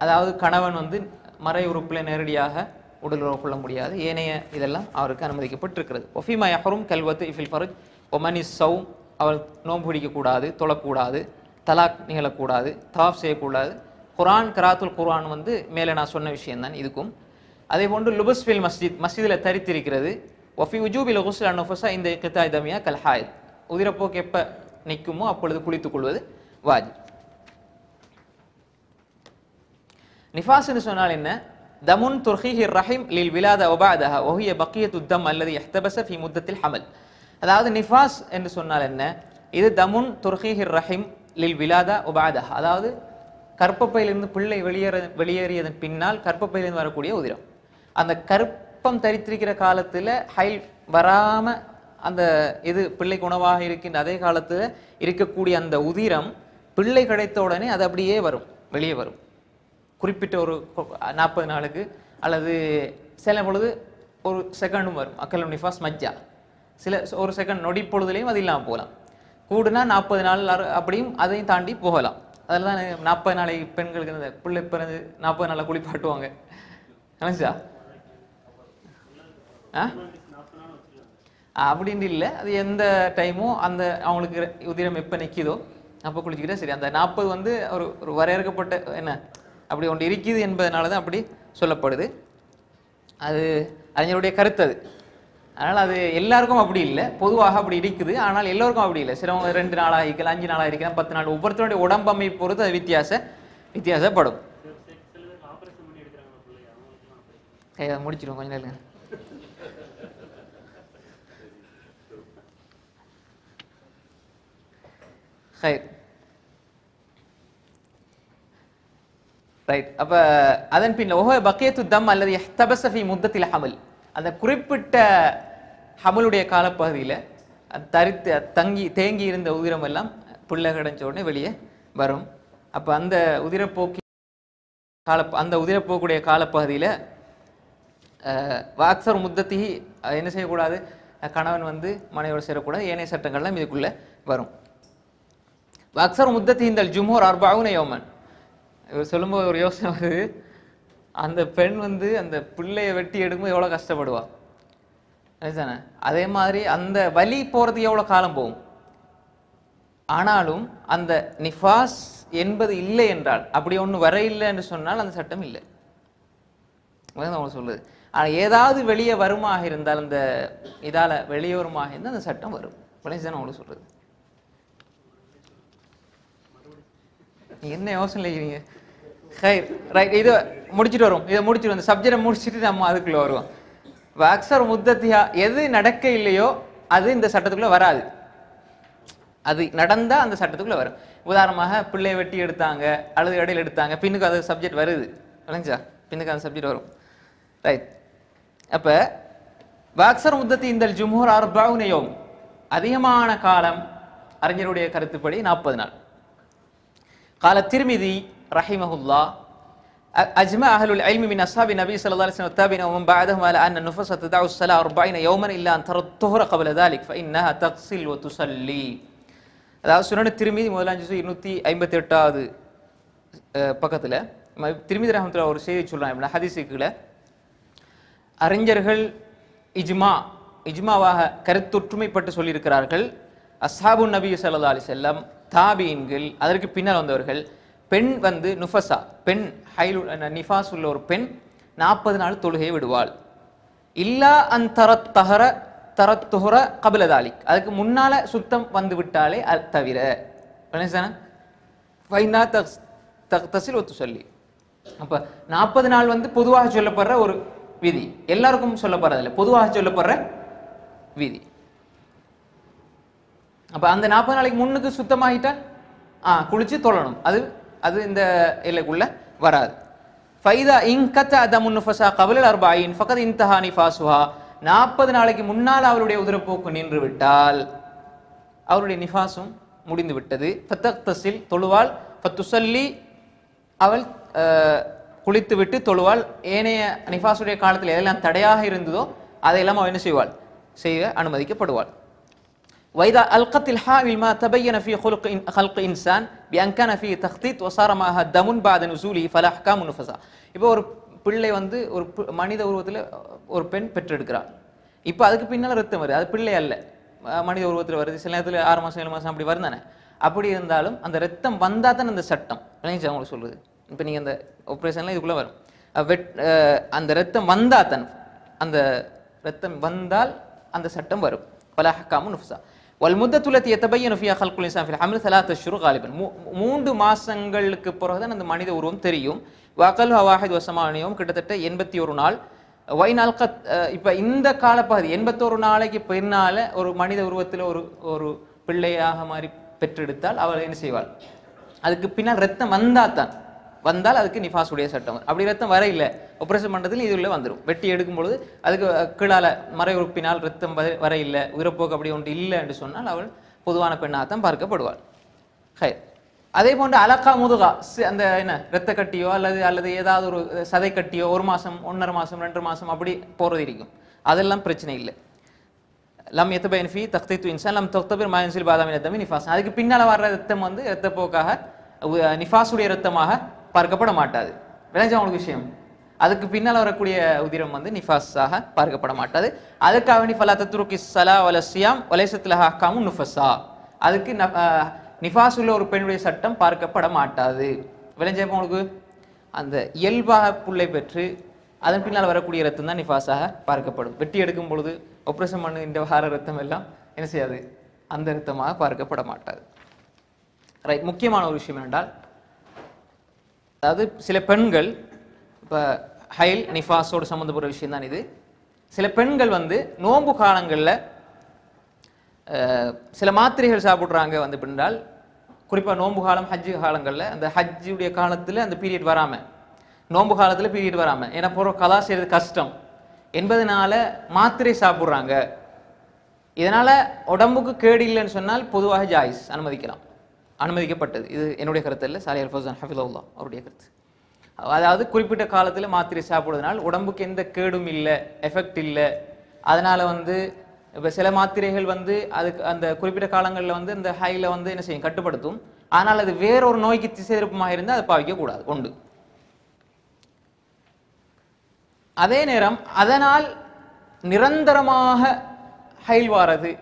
அதாவது கணவன் வந்து மறை உறுப்பில் நேரடியாக உடல் உறவு கொள்ள முடியாது. ஏனைய இதெல்லாம் அவருக்கு அனுமதிக்கப்பட்டிருக்கிறது. ஒஃபிமா யஹரும் கல்வத்து இஃபில் ஃபருஜ் ஒமனி சௌம் அவள் நோன்பு பிடிக்கக்கூடாது தொழக்கூடாது தலாக் நிகழக்கூடாது தவாஃப் செய்யக்கூடாது. குரான் கராத்துல் குர்ஆன் வந்து மேலே நான் சொன்ன விஷயம்தான் இதுக்கும். அதே போன்று லுபஸ்ஃபில் மஸ்ஜித் மஸ்ஜிதில் தரித்திருக்கிறது. ஒஃபி உஜூபில் குஸ்ல் அனுஃபஸா இந்த கித்தாய் தமியா கல்ஹாயத் உதிரப்போக்கு எப்போ நிற்குமோ அப்பொழுது குளித்துக் கொள்வது வாஜி. நிஃபாஸ்னு சொன்னால் என்ன? தமுன் துர்ஹிஹி ரஹிம் லில் விலாத ஒபாதஹ ஒஹிய பக்கியத்து தம் அல்லது எஹ்தபச ஃபி முத்தத்தில் ஹமல். அதாவது நிஃபாஸ் என்று சொன்னால் என்ன? இது தமுன் துர்ஹிஹி ரஹிம் லில் விலாதா ஒபாதஹ அதாவது கற்பப்பையிலிருந்து பிள்ளை வெளியேற வெளியேறியதன் பின்னால் கற்பப்பையிலிருந்து வரக்கூடிய உதிரம். அந்த கற்பம் தரித்திருக்கிற காலத்தில் ஹைல் வராமல் அந்த இது பிள்ளைக்கு உணவாக இருக்கின்ற அதே காலத்தில் இருக்கக்கூடிய அந்த உதிரம் பிள்ளை கிடைத்த உடனே அது அப்படியே வரும் வெளியே வரும். குறிப்பிட்ட ஒரு நாற்பது நாளுக்கு அல்லது சில பொழுது ஒரு செகண்டும் வரும். அக்கல் நிஃபாஸ் மஜ்ஜா. சில ஒரு செகண்ட் நொடி பொழுதுலையும் அது இல்லாமல் போகலாம். கூடுனா நாற்பது நாள் அப்படியும் அதையும் தாண்டி போகலாம். அதில் தான் நாற்பது நாளை பெண்களுக்கு இந்த பிள்ளை பிறந்து நாற்பது நாளில் குளிப்பாட்டுவாங்க. நினச்சா? ஆ? அப்படின்னு இல்லை. அது எந்த டைமும் அந்த அவங்களுக்கு உதிரம் எப்போ நிற்கிதோ அப்போ குளிச்சுக்கிட்டா சரி. அந்த நாற்பது வந்து ஒரு ஒரு வரையறுக்கப்பட்ட என்ன அப்படி ஒன்று இருக்குது என்பதனால தான் அப்படி சொல்லப்படுது. அது அறிஞருடைய கருத்து அது. அதனால் அது எல்லாருக்கும் அப்படி இல்லை. பொதுவாக அப்படி இருக்குது. ஆனால் எல்லோருக்கும் அப்படி இல்லை. சிலவங்க ரெண்டு நாளாக இருக்கலாம் அஞ்சு நாளாக இருக்கலாம் பத்து நாள். ஒவ்வொருத்தருடைய உடம்பமைப்பு பொறுத்து அது வித்தியாச வித்தியாசப்படும். முடிச்சிடும் கொஞ்ச நேரம் ஹைர் ரைட் அப்ப அதன் பின் ஓஹோ பக்கேத்து தம் அல்லது எஹ்தபஸ முத்தத்தில் ஹமல். அந்த குறிப்பிட்ட ஹமலுடைய காலப்பகுதியில் தரித்து தங்கி தேங்கி இருந்த உதிரம் எல்லாம் பிள்ளை கிடைச்ச உடனே வெளியே வரும். அப்போ அந்த உதிரப்போக்கி கால அந்த உதிரப்போக்குடைய காலப்பகுதியில் வாக்சர் முத்தத்தி என்ன செய்யக்கூடாது? கணவன் வந்து மனைவியோடு சேரக்கூடாது. ஏனைய சட்டங்கள்லாம் இதுக்குள்ளே வரும். அக்சர் முத்தத்தி இந்த ஜும்ஹூர் அர்பாவுன யோமன் இவர் சொல்லும்போது ஒரு யோசனை வருது. அந்த பெண் வந்து அந்த பிள்ளையை வெட்டி எடுக்கும்போது எவ்வளோ கஷ்டப்படுவா? தானே அதே மாதிரி அந்த வலி போகிறதுக்கு எவ்வளோ காலம் போகும்? ஆனாலும் அந்த நிஃபாஸ் என்பது இல்லை என்றால் அப்படி ஒன்று வர இல்லை என்று சொன்னால் அந்த சட்டம் இல்லை. அவங்க சொல்லுது. ஆனால் ஏதாவது வெளியே வருமாக இருந்தால் அந்த இதால் வெளியே வருமாக இருந்தால் அந்த சட்டம் வரும். தான் அவங்களுக்கு சொல்றது. என்ன யோசனை இல்லைங்க ஹை ரைட் இது முடிச்சுட்டு வரும் இதை முடிச்சுட்டு வந்து சப்ஜெக்டை முடிச்சுட்டு நம்ம அதுக்குள்ளே வருவோம். அக்சர் முத்தத்தியா எது நடக்க இல்லையோ அது இந்த சட்டத்துக்குள்ளே வராது. அது நடந்தால் அந்த சட்டத்துக்குள்ளே வரும். உதாரணமாக பிள்ளையை வெட்டி எடுத்தாங்க அல்லது இடையில எடுத்தாங்க பின்னுக்கு அது சப்ஜெக்ட் வருது. விளைஞ்சா பின்னுக்கு அந்த சப்ஜெக்ட் வரும். ரைட் அப்போ வாக்சர் முத்தத்தி இந்த ஜும்ஹூர் அர்பாவுனையோம் அதிகமான காலம் அறிஞருடைய கருத்துப்படி நாற்பது நாள். قال الترمذي رحمه الله أجمع أهل العلم من أصحاب النبي صلى الله عليه وسلم والتابعين ومن بعدهم على أن النفس تدع الصلاة أربعين يوما إلا أن ترى الطهر قبل ذلك فإنها تغسل وتصلي அதாவது சுனன திருமதி முதலாம் ஜூஸ் இருநூத்தி ஐம்பத்தி எட்டாவது பக்கத்தில் திருமதி ரஹமத்துல ஒரு செய்தி சொல்றாங்க ஹதீஸுக்குள்ள அறிஞர்கள் இஜ்மா இஜ்மாவாக கருத்தொற்றுமைப்பட்டு சொல்லியிருக்கிறார்கள் அஸ்ஹாபு நபி ஸல்லல்லாஹு அலைஹி செல்லம் தாபீன்கள் அதற்கு பின்னால் வந்தவர்கள் பெண் வந்து நுஃபசா பெண் ஹைலு நிஃபாஸ் உள்ள ஒரு பெண் நாற்பது நாள் தொழுகையை விடுவாள். இல்லா அன் தரத் தஹர தரத்துஹர கபிலதாலிக் அதுக்கு முன்னால சுத்தம் வந்து விட்டாலே அது தவிர. வைனா தசில் ஒத்து சொல்லி. அப்போ நாற்பது நாள் வந்து பொதுவாக சொல்லப்படுற ஒரு விதி. எல்லாருக்கும் சொல்லப்படுறதில்ல. பொதுவாக சொல்லப்படுற விதி. அப்போ அந்த நாற்பது நாளைக்கு முன்னுக்கு சுத்தமாகிட்டா ஆ குளிச்சு தொழணும். அது அது இந்த எல்லைக்குள்ள வராது. ஃபைதா இன்கத்த அதமுன் நுஃபஸா கபலல் அர்பாயின் ஃபகத் இன்தஹா நிஃபாசுஹா நாற்பது நாளைக்கு முன்னால் அவருடைய உதிரப்போக்கு நின்று விட்டால் அவருடைய நிஃபாசும் முடிந்து விட்டது ஃபத்தக்தஸில் தொழுவாள் ஃபத்துசல்லி அவள் குளித்து குளித்துவிட்டு தொழுவாள். ஏனைய நிஃபாசுடைய காலத்தில் எதெல்லாம் தடையாக இருந்ததோ அதையெல்லாம் அவள் என்ன செய்வாள்? செய்ய அனுமதிக்கப்படுவாள். وإذا ألقت الحائل ما تبين في خلق إن خلق إنسان بأن كان فيه تخطيط وصار معها دم بعد نزوله فلا أحكام نفسا இப்போ ஒரு பிள்ளை வந்து ஒரு பி- மனித உருவத்தில் ஒரு பெண் பெற்றெடுக்கிறாள் இப்போ அதுக்கு பின்னால் ரத்தம் வருது அது பிள்ளை அல்ல அஹ் மனித உருவத்தில் வருது சில நேரத்தில் ஆறு மாதம் ஏழு மாதம் அப்படி வருதானே அப்படி இருந்தாலும் அந்த ரத்தம் வந்தால் தான் அந்த சட்டம் விளைஞ்சு அவங்களுக்கு சொல்லுது இப்போ நீங்கள் அந்த ஆப்ரேஷன்லாம் இதுக்குள்ளே வரும் அஹ் வெட் அஹ் அந்த ரத்தம் வந்தால் தான் அந்த ரத்தம் வந்தால் அந்த சட்டம் வரும் பல ஹக்காமு வல் முத்தத்துலத்தி எத்தபையன் ஃபியா ஹல்குல் இன்சான் ஃபில் ஹம்ரு சலாத் ஷுரு காலிபன். மூன்று மாதங்களுக்கு பிறகுதான் அந்த மனித உருவம் தெரியும். வகல் ஹவாஹித் வசமானியம் கிட்டத்தட்ட எண்பத்தி ஒரு நாள் வைநாள் கத் இப்போ இந்த காலப்பகுதி எண்பத்தோரு நாளைக்கு பின்னால் ஒரு மனித உருவத்தில் ஒரு ஒரு பிள்ளையாக மாதிரி பெற்றெடுத்தால் அவள் என்ன செய்வாள்? அதுக்கு பின்னால் ரத்தம் வந்தாத்தான் வந்தால் அதுக்கு நிஃபாஸுடைய சட்டம். அப்படி ரத்தம் வர இல்லை. ஆப்ரேஷன் பண்ணுறதுல இது உள்ள வந்துடும் வெட்டி எடுக்கும்பொழுது அதுக்கு அஹ், மறை உறுப்பினால் ரத்தம் வர இல்லை. உயிரப்போக்கு அப்படி ஒன்று இல்லை என்று சொன்னால் அவள் பொதுவான பெண்ணாகத்தான் பார்க்கப்படுவாள். ஹை அதே போன்று அலக்கா முதுகா அந்த என்ன ரத்த கட்டியோ அல்லது அல்லது ஏதாவது ஒரு சதை கட்டியோ ஒரு மாதம் ஒன்றரை மாதம் ரெண்டு மாதம் அப்படி போகிறது இருக்கும். அதெல்லாம் பிரச்சனை இல்லை. லம் எத்தபைன் ஃபி தக்தைத்து இன்சான் லம் தொக்தபிர் மாயன்சில் பாதாமின் ரத்தமி நிஃபாஸ் அதுக்கு பின்னால் வர்ற ரத்தம் வந்து ரத்தப்போக்காக நிஃபாஸுடைய ரத்தமாக பார்க்கப்பட மாட்டாது விளைஞ்சா உங்களுக்கு விஷயம்? அதுக்கு பின்னால் வரக்கூடிய உதிரம் வந்து நிஃபாஸாக பார்க்கப்பட மாட்டாது அதுக்காக நீ ஃபலா தத்ருக்கி சலா வலசியாம் வலைசத்தில் ஹக்காமும் நுஃபஸா. அதுக்கு ந- நிஃபாஸ் உள்ள ஒரு பெண்ணுடைய சட்டம் பார்க்கப்பட மாட்டாது விளைஞ்ச உங்களுக்கு? அந்த இயல்பாக புள்ளை பெற்று அதன் பின்னால் வரக்கூடிய ரத்தம் தான் நிஃபாஸாக பார்க்கப்படும். வெட்டி எடுக்கும் பொழுது ஆப்ரேஷன் பண்ணு இந்த வார ரத்தம் எல்லாம் என்ன செய்யாது? அந்த ரத்தமாக பார்க்கப்பட மாட்டாது ரைட் முக்கியமான ஒரு விஷயம் என்றால் அதாவது சில பெண்கள் இப்போ ஹைல் நிஃபாஸோடு சம்மந்தப்பட்ட விஷயம் தான் இது. சில பெண்கள் வந்து நோன்பு காலங்களில் சில மாத்திரைகள் சாப்பிட்றாங்க வந்து பின்னால். குறிப்பாக நோன்பு காலம் ஹஜ்ஜு காலங்களில் அந்த ஹஜ்ஜுடைய காலத்தில் அந்த பீரியட் வராமல் நோன்பு காலத்தில் பீரியட் வராமல் ஏன்னா போகிற கலா செய்கிறது கஷ்டம். என்பதனால மாத்திரை சாப்பிட்றாங்க. இதனால் உடம்புக்கு கேடு இல்லைன்னு சொன்னால் பொதுவாக ஜாயிஸ் அனுமதிக்கலாம். அனுமதிக்கப்பட்டது. இது என்னுடைய கருத்து இல்லை சாலி அல்ஃபோசான் ஹஃபிதுல்லா அவருடைய கருத்து. அதாவது குறிப்பிட்ட காலத்தில் மாத்திரை சாப்பிடுவதனால் உடம்புக்கு எந்த கேடும் இல்லை எஃபெக்ட் இல்லை. அதனால் வந்து இப்போ சில மாத்திரைகள் வந்து அதுக்கு அந்த குறிப்பிட்ட காலங்களில் வந்து இந்த ஹைல வந்து என்ன செய்யும் கட்டுப்படுத்தும். ஆனால் அது வேறொரு நோய்க்கு திசை திருப்பமாக இருந்தால் அதை பாவிக்கக்கூடாது. உண்டு அதே நேரம் அதனால் நிரந்தரமாக ஹைல் வாரது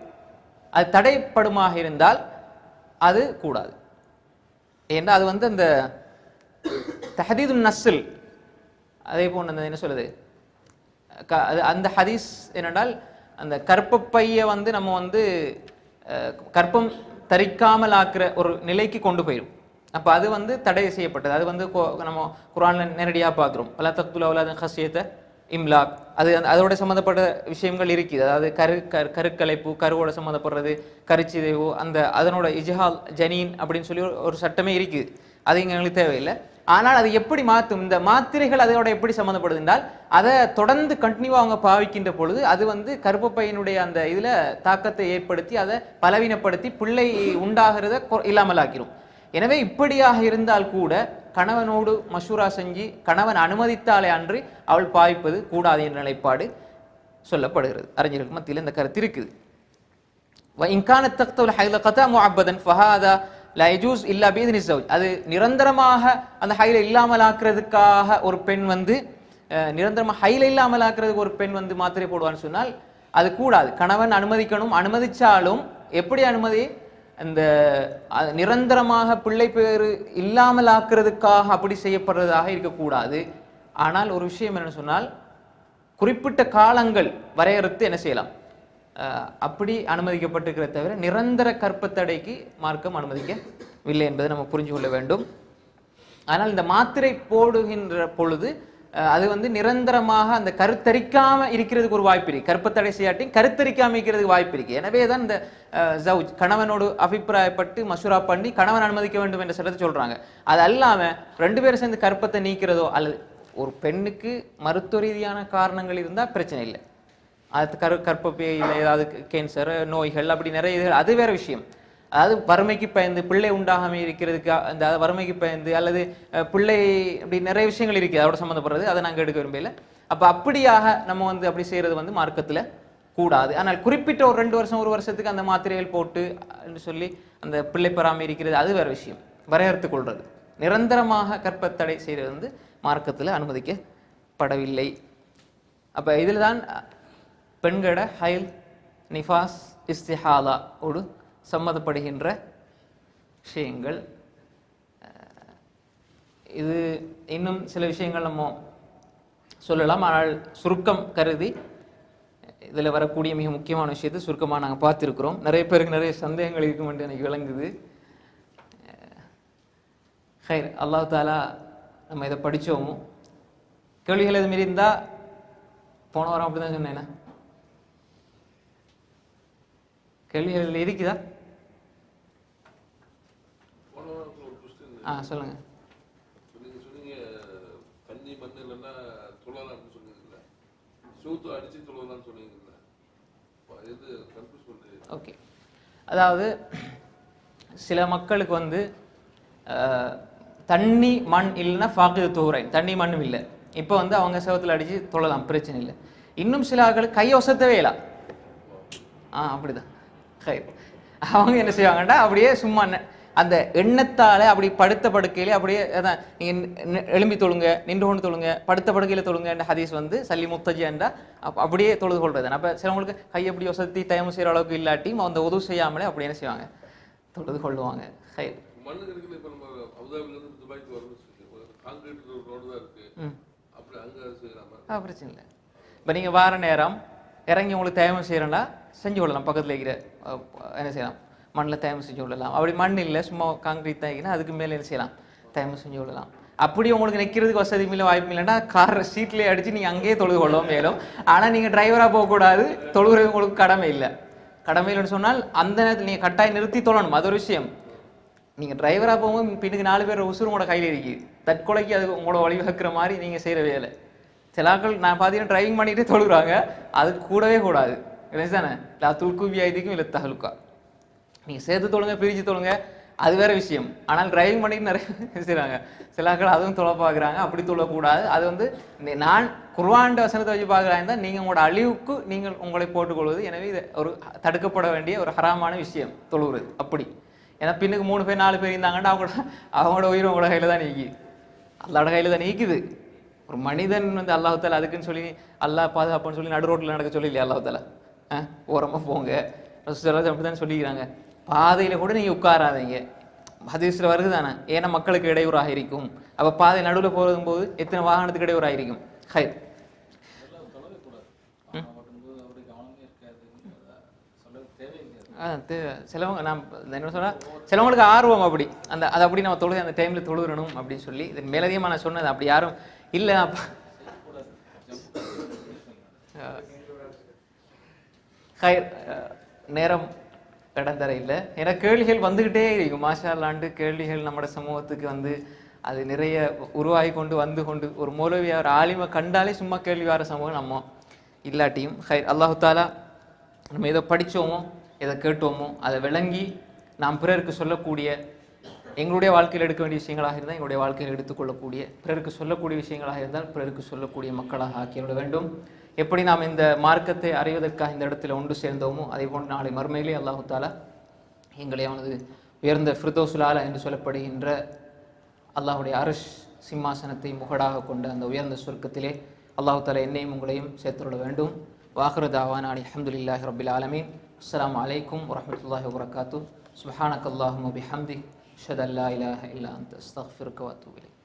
அது தடைப்படுமாக இருந்தால் அது கூடாது. ஏன்னா அது வந்து அந்த தஹதீது நஸ்ல் அதே போன்று அந்த என்ன சொல்லுது? க- அது அந்த ஹதீஸ் என்னென்றால் அந்த கற்பப்பையை வந்து நம்ம வந்து கற்பம் தரிக்காமல் ஆக்கிற ஒரு நிலைக்கு கொண்டு போயிடும் அப்போ அது வந்து தடை செய்யப்பட்டது. அது வந்து நம்ம குரானில் நேரடியாக பார்க்குறோம். பல தத்துல் அவ்வளோ ஹசியத்தை இம்லாக். அது அதோட சம்மந்தப்பட்ட விஷயங்கள் இருக்குது. அதாவது கரு கரு கருக்கலைப்பு கருவோட சம்மந்தப்படுறது கருச்சிதைவு அந்த அதனோட இஜஹால் ஜனீன் அப்படின்னு சொல்லி ஒரு- ஒரு சட்டமே இருக்குது. அது எங்களுக்கு தேவையில்லை. ஆனால் அது எப்படி மாற்றும் இந்த மாத்திரைகள் அதோட எப்படி சம்மந்தப்படுது என்றால் அதை தொடர்ந்து கண்டினியூவாக அவங்க பாவிக்கின்ற பொழுது அது வந்து கருப்பப்பையினுடைய அந்த இதில் தாக்கத்தை ஏற்படுத்தி அதை பலவீனப்படுத்தி பிள்ளை உண்டாகிறத கொ- இல்லாமலாக்கிரும். எனவே இப்படியாக இருந்தால் கூட கணவனோடு மசூரா செஞ்சு கணவன் அனுமதித்தாலே அன்று அவள் பாவிப்பது கூடாது என்ற நிலைப்பாடு சொல்லப்படுகிறது. அறிஞர்கள் மத்தியில் இந்த கருத்து இருக்குது. இங்கான தக்தவுல் ஹைல கதா முஹப்பதன் ஃபஹாதா லைஜூஸ் இல்லா பீதினி சவுஜ் அது நிரந்தரமாக அந்த ஹைல இல்லாமல் ஆக்குறதுக்காக ஒரு பெண் வந்து நிரந்தரமாக ஹைல இல்லாமல் ஆக்குறதுக்கு ஒரு பெண் வந்து மாத்திரை போடுவான்னு சொன்னால் அது கூடாது. கணவன் அனுமதிக்கணும். அனுமதிச்சாலும் எப்படி அனுமதி? அந்த நிரந்தரமாக பிள்ளை பேர் இல்லாமல் ஆக்குறதுக்காக அப்படி செய்யப்படுறதாக இருக்கக்கூடாது. ஆனால் ஒரு விஷயம் என்னென்னு சொன்னால் குறிப்பிட்ட காலங்கள் வரையறுத்து என்ன செய்யலாம்? அப்படி அனுமதிக்கப்பட்டிருக்கிற தவிர நிரந்தர கற்பத்தடைக்கு மார்க்கம் அனுமதிக்கவில்லை என்பதை நம்ம புரிஞ்சு கொள்ள வேண்டும். ஆனால் இந்த மாத்திரை போடுகின்ற பொழுது அது வந்து நிரந்தரமாக அந்த கருத்தரிக்காம இருக்கிறதுக்கு ஒரு வாய்ப்பு இருக்கு. கற்பத்தடை செய்யாட்டியும் கருத்தரிக்காம இருக்கிறதுக்கு வாய்ப்பு இருக்கு. எனவே தான் இந்த ஜவுஜ் கணவனோடு அபிப்பிராயப்பட்டு மசூரா பண்ணி கணவன் அனுமதிக்க வேண்டும் என்ற சட்டத்தை சொல்றாங்க. அது அல்லாம ரெண்டு பேரும் சேர்ந்து கற்பத்தை நீக்கிறதோ அல்லது ஒரு பெண்ணுக்கு மருத்துவ ரீதியான காரணங்கள் இருந்தால் பிரச்சனை இல்லை. அது கரு கற்பப்பையில் ஏதாவது கேன்சர் நோய்கள் அப்படி நிறைய இது அது வேற விஷயம். அதாவது வறுமைக்கு பயந்து பிள்ளை உண்டாகாம இருக்கிறதுக்கு அந்த வறுமைக்கு பயந்து அல்லது பிள்ளை அப்படி நிறைய விஷயங்கள் இருக்குது அதோட சம்மந்தப்படுறது அதை நாங்கள் எடுக்க விரும்பல. அப்போ அப்படியாக நம்ம வந்து அப்படி செய்கிறது வந்து மார்க்கத்தில் கூடாது. ஆனால் குறிப்பிட்ட ஒரு ரெண்டு வருஷம் ஒரு வருஷத்துக்கு அந்த மாத்திரைகள் போட்டு அப்படின்னு சொல்லி அந்த பிள்ளை பெறாமல் இருக்கிறது அது வேற விஷயம். வரையறுத்து கொள்வது நிரந்தரமாக கற்பத்தடை செய்கிறது வந்து மார்க்கத்தில் அனுமதிக்கப்படவில்லை. அப்போ இதில் தான் பெண்களோட ஹைல் நிஃபாஸ் இஸ்திஹாலா ஒரு சம்மதப்படுகின்ற விஷயங்கள். இது இன்னும் சில விஷயங்கள் நம்ம சொல்லலாம். ஆனால் சுருக்கம் கருதி இதில் வரக்கூடிய மிக முக்கியமான விஷயத்தை சுருக்கமாக நாங்கள் பார்த்துருக்குறோம். நிறைய பேருக்கு நிறைய சந்தேகங்கள் இருக்கும் என்று எனக்கு விளங்குது. ஹைர் அல்லா தாலா நம்ம இதை படித்தோமோ. கேள்விகள் எதுவும் இருந்தால் போன வாரம் அப்படி தான் சொன்னேன். கேள்விகள் இருக்குதா போன வாரத்தில் ஒரு கொஸ்டின் ஆ சொல்லுங்க. நீங்க சொன்னீங்க. தண்ணி மண் இல்லைன்னா தொழலாம்னு சொன்னீங்கல்ல. சூத்து அடிச்சு தொழலாம்னு சொன்னீங்கல்ல. அப்ப இது கன்ஃபியூஸ் பண்ணுறீங்க ஓகே. அதாவது சில மக்களுக்கு வந்து தண்ணி மண் இல்லைன்னா ஃபாக்கிது தூரைன் தண்ணி மண்ணும் இல்லை. இப்போ வந்து அவங்க செவத்தில் அடித்து தொழலாம் பிரச்சனை இல்லை. இன்னும் சில ஆட்களுக்கு கை ஒசத்தவே இல்லை. ஆ அப்படிதான். ஹை. அவங்க என்ன செய்வாங்கன்னா அப்படியே சும்மா அந்த எண்ணத்தால அப்படி படுத்த படுக்கையிலே அப்படியே அதான் நீங்க நி- நி- எழும்பி தொழுங்க நின்று கொண்டு தொழுங்க படுத்த படுக்கையில தொழுங்கன்ற ஹதீஸ் வந்து சல்லி முத்தஜின்றா அப்ப அப்படியே தொழுது கொள்றது. அப்ப சிலவங்களுக்கு கை எப்படி ஒசத்தி தயமு செய்யற அளவுக்கு இல்லாட்டியும் அந்த உதவு செய்யாமலே அப்படி என்ன செய்வாங்க? தொழுது கொள்ளுவாங்க. ஹை பிரச்சனை இல்லை. இப்போ நீங்கள் வார நேரம் இறங்கி உங்களுக்கு தயமம் செய்கிறேன்னா செஞ்சு கொள்ளலாம். பக்கத்தில் இருக்கிற என்ன செய்யலாம்? மண்ணில் தயவு செஞ்சு விடலாம். அப்படி மண் இல்லை சும்மா காங்கிரீட் தான் அதுக்கு மேலே என்ன செய்யலாம்? தயவு செஞ்சு விடலாம். அப்படி உங்களுக்கு நிற்கிறதுக்கு வசதி இல்லை வாய்ப்பு இல்லைன்னா கார் சீட்லேயே அடித்து நீங்கள் அங்கேயே தொழுது கொள்ளவும் மேலும். ஆனால் நீங்கள் டிரைவராக போகக்கூடாது. தொழுகிறது உங்களுக்கு கடமை இல்லை. கடமை இல்லைன்னு சொன்னால் அந்த நேரத்தில் நீங்கள் கட்டாயம் நிறுத்தி தொழணும். அது ஒரு விஷயம். நீங்கள் டிரைவராக போகும்போது பின்னுக்கு நாலு பேர் உசுறு உங்களோட கையில் இருக்குது தற்கொலைக்கு அது உங்களோட வழிவகுக்கிற மாதிரி நீங்கள் செய்கிற வேலை. சிலாக்கள் நான் பார்த்தீங்கன்னா டிரைவிங் பண்ணிகிட்டே தொழுகிறாங்க. அது கூடவே கூடாது. தானே லா துல்குவி இல்லை தகலுக்கா நீங்கள் சேர்த்து தொழுங்க பிரித்து தொழுங்க. அது வேற விஷயம். ஆனால் டிரைவிங் பண்ணிட்டு நிறைய செய்கிறாங்க சில ஆட்கள் அதுவும் தொலை பார்க்குறாங்க. அப்படி தொழக்கூடாது. அது வந்து நான் குர்வாண்ட வசனத்தை வச்சு பார்க்குறாங்க தான் நீங்கள் உங்களோட அழிவுக்கு நீங்கள் உங்களை போட்டுக்கொள்வது. எனவே இது ஒரு தடுக்கப்பட வேண்டிய ஒரு ஹராமான விஷயம். தொழுவுறது. அப்படி. ஏன்னா பின்னுக்கு மூணு பேர் நாலு பேர் இருந்தாங்கன்னா அவங்களோட அவங்களோட உயிர் உங்களோட கையில் தான் நீக்கி. அல்லாட கையில் தான் நீக்குது. ஒரு மனிதன் வந்து அல்லாஹால அதுக்குன்னு சொல்லி அல்லாஹ் பாதுகாப்புன்னு சொல்லி நடு ரோட்டில் நடக்க சொல்லி இல்லையா அல்லாஹால ஓரமாக போங்க. அப்படி தான் சொல்லிக்கிறாங்க. பாதையில் கூட நீங்கள் உட்காராதீங்க. ஹதீஸில் வருது தானே ஏன்னா மக்களுக்கு இடையூறாக இருக்கும். அப்போ பாதை நடுவில் போகும் போது எத்தனை வாகனத்துக்கு இடையூறாக இருக்கும்? ஹைர். ஆ சிலவங்க நான் என்ன சொன்னால் சிலவங்களுக்கு ஆர்வம் அப்படி. அந்த அது அப்படி நம்ம தொழுது அந்த டைமில் தொழுகிறணும் அப்படின்னு சொல்லி இது மேலதிகமாக நான் சொன்னது அப்படி யாரும் இல்லை ஹை நேரம் கடந்தர ஏன்னா கேள்விகள் வந்துக்கிட்டே இருக்கும். மாஷா அல்லாண்டு கேள்விகள் நம்மட சமூகத்துக்கு வந்து அது நிறைய உருவாகி கொண்டு வந்து கொண்டு ஒரு மூலவியாக ஒரு ஆலிமை கண்டாலே சும்மா கேள்வி வர சமூகம் நம்ம. இல்லாட்டியும் ஹை அல்லாஹு தாலா நம்ம எதை படித்தோமோ எதை கேட்டோமோ அதை விளங்கி நாம் பிறருக்கு சொல்லக்கூடிய எங்களுடைய வாழ்க்கையில் எடுக்க வேண்டிய விஷயங்களாக இருந்தால் எங்களுடைய வாழ்க்கையில் எடுத்துக்கொள்ளக்கூடிய பிறருக்கு சொல்லக்கூடிய விஷயங்களாக இருந்தால் பிறருக்கு சொல்லக்கூடிய மக்களாக ஆக்கிவிட வேண்டும். எப்படி நாம் இந்த மார்க்கத்தை அறிவதற்காக இந்த இடத்துல ஒன்று சேர்ந்தோமோ அதே போன்று நாளை மறுமையிலே அல்லாஹு தாலா எங்களை அவனது உயர்ந்த ஃபிர்தோசுலாலா என்று சொல்லப்படுகின்ற அல்லாஹுடைய அரஷ் சிம்மாசனத்தை முகடாக கொண்ட அந்த உயர்ந்த சொர்க்கத்திலே அல்லாஹு தாலா என்னையும் உங்களையும் சேர்த்துவிட வேண்டும். வாஹரு தாவான் அலி அஹமதுல்லாஹி ரபில் ஆலமீன். அஸ்லாம் அலைக்கும் வரஹ்மத்துல்லாஹி வபரகாத்து சுப்ஹானக் அல்லாஹும்ம பிஹம்தி அஷ்ஹது அல்லா இலாஹ இல்லா அந்த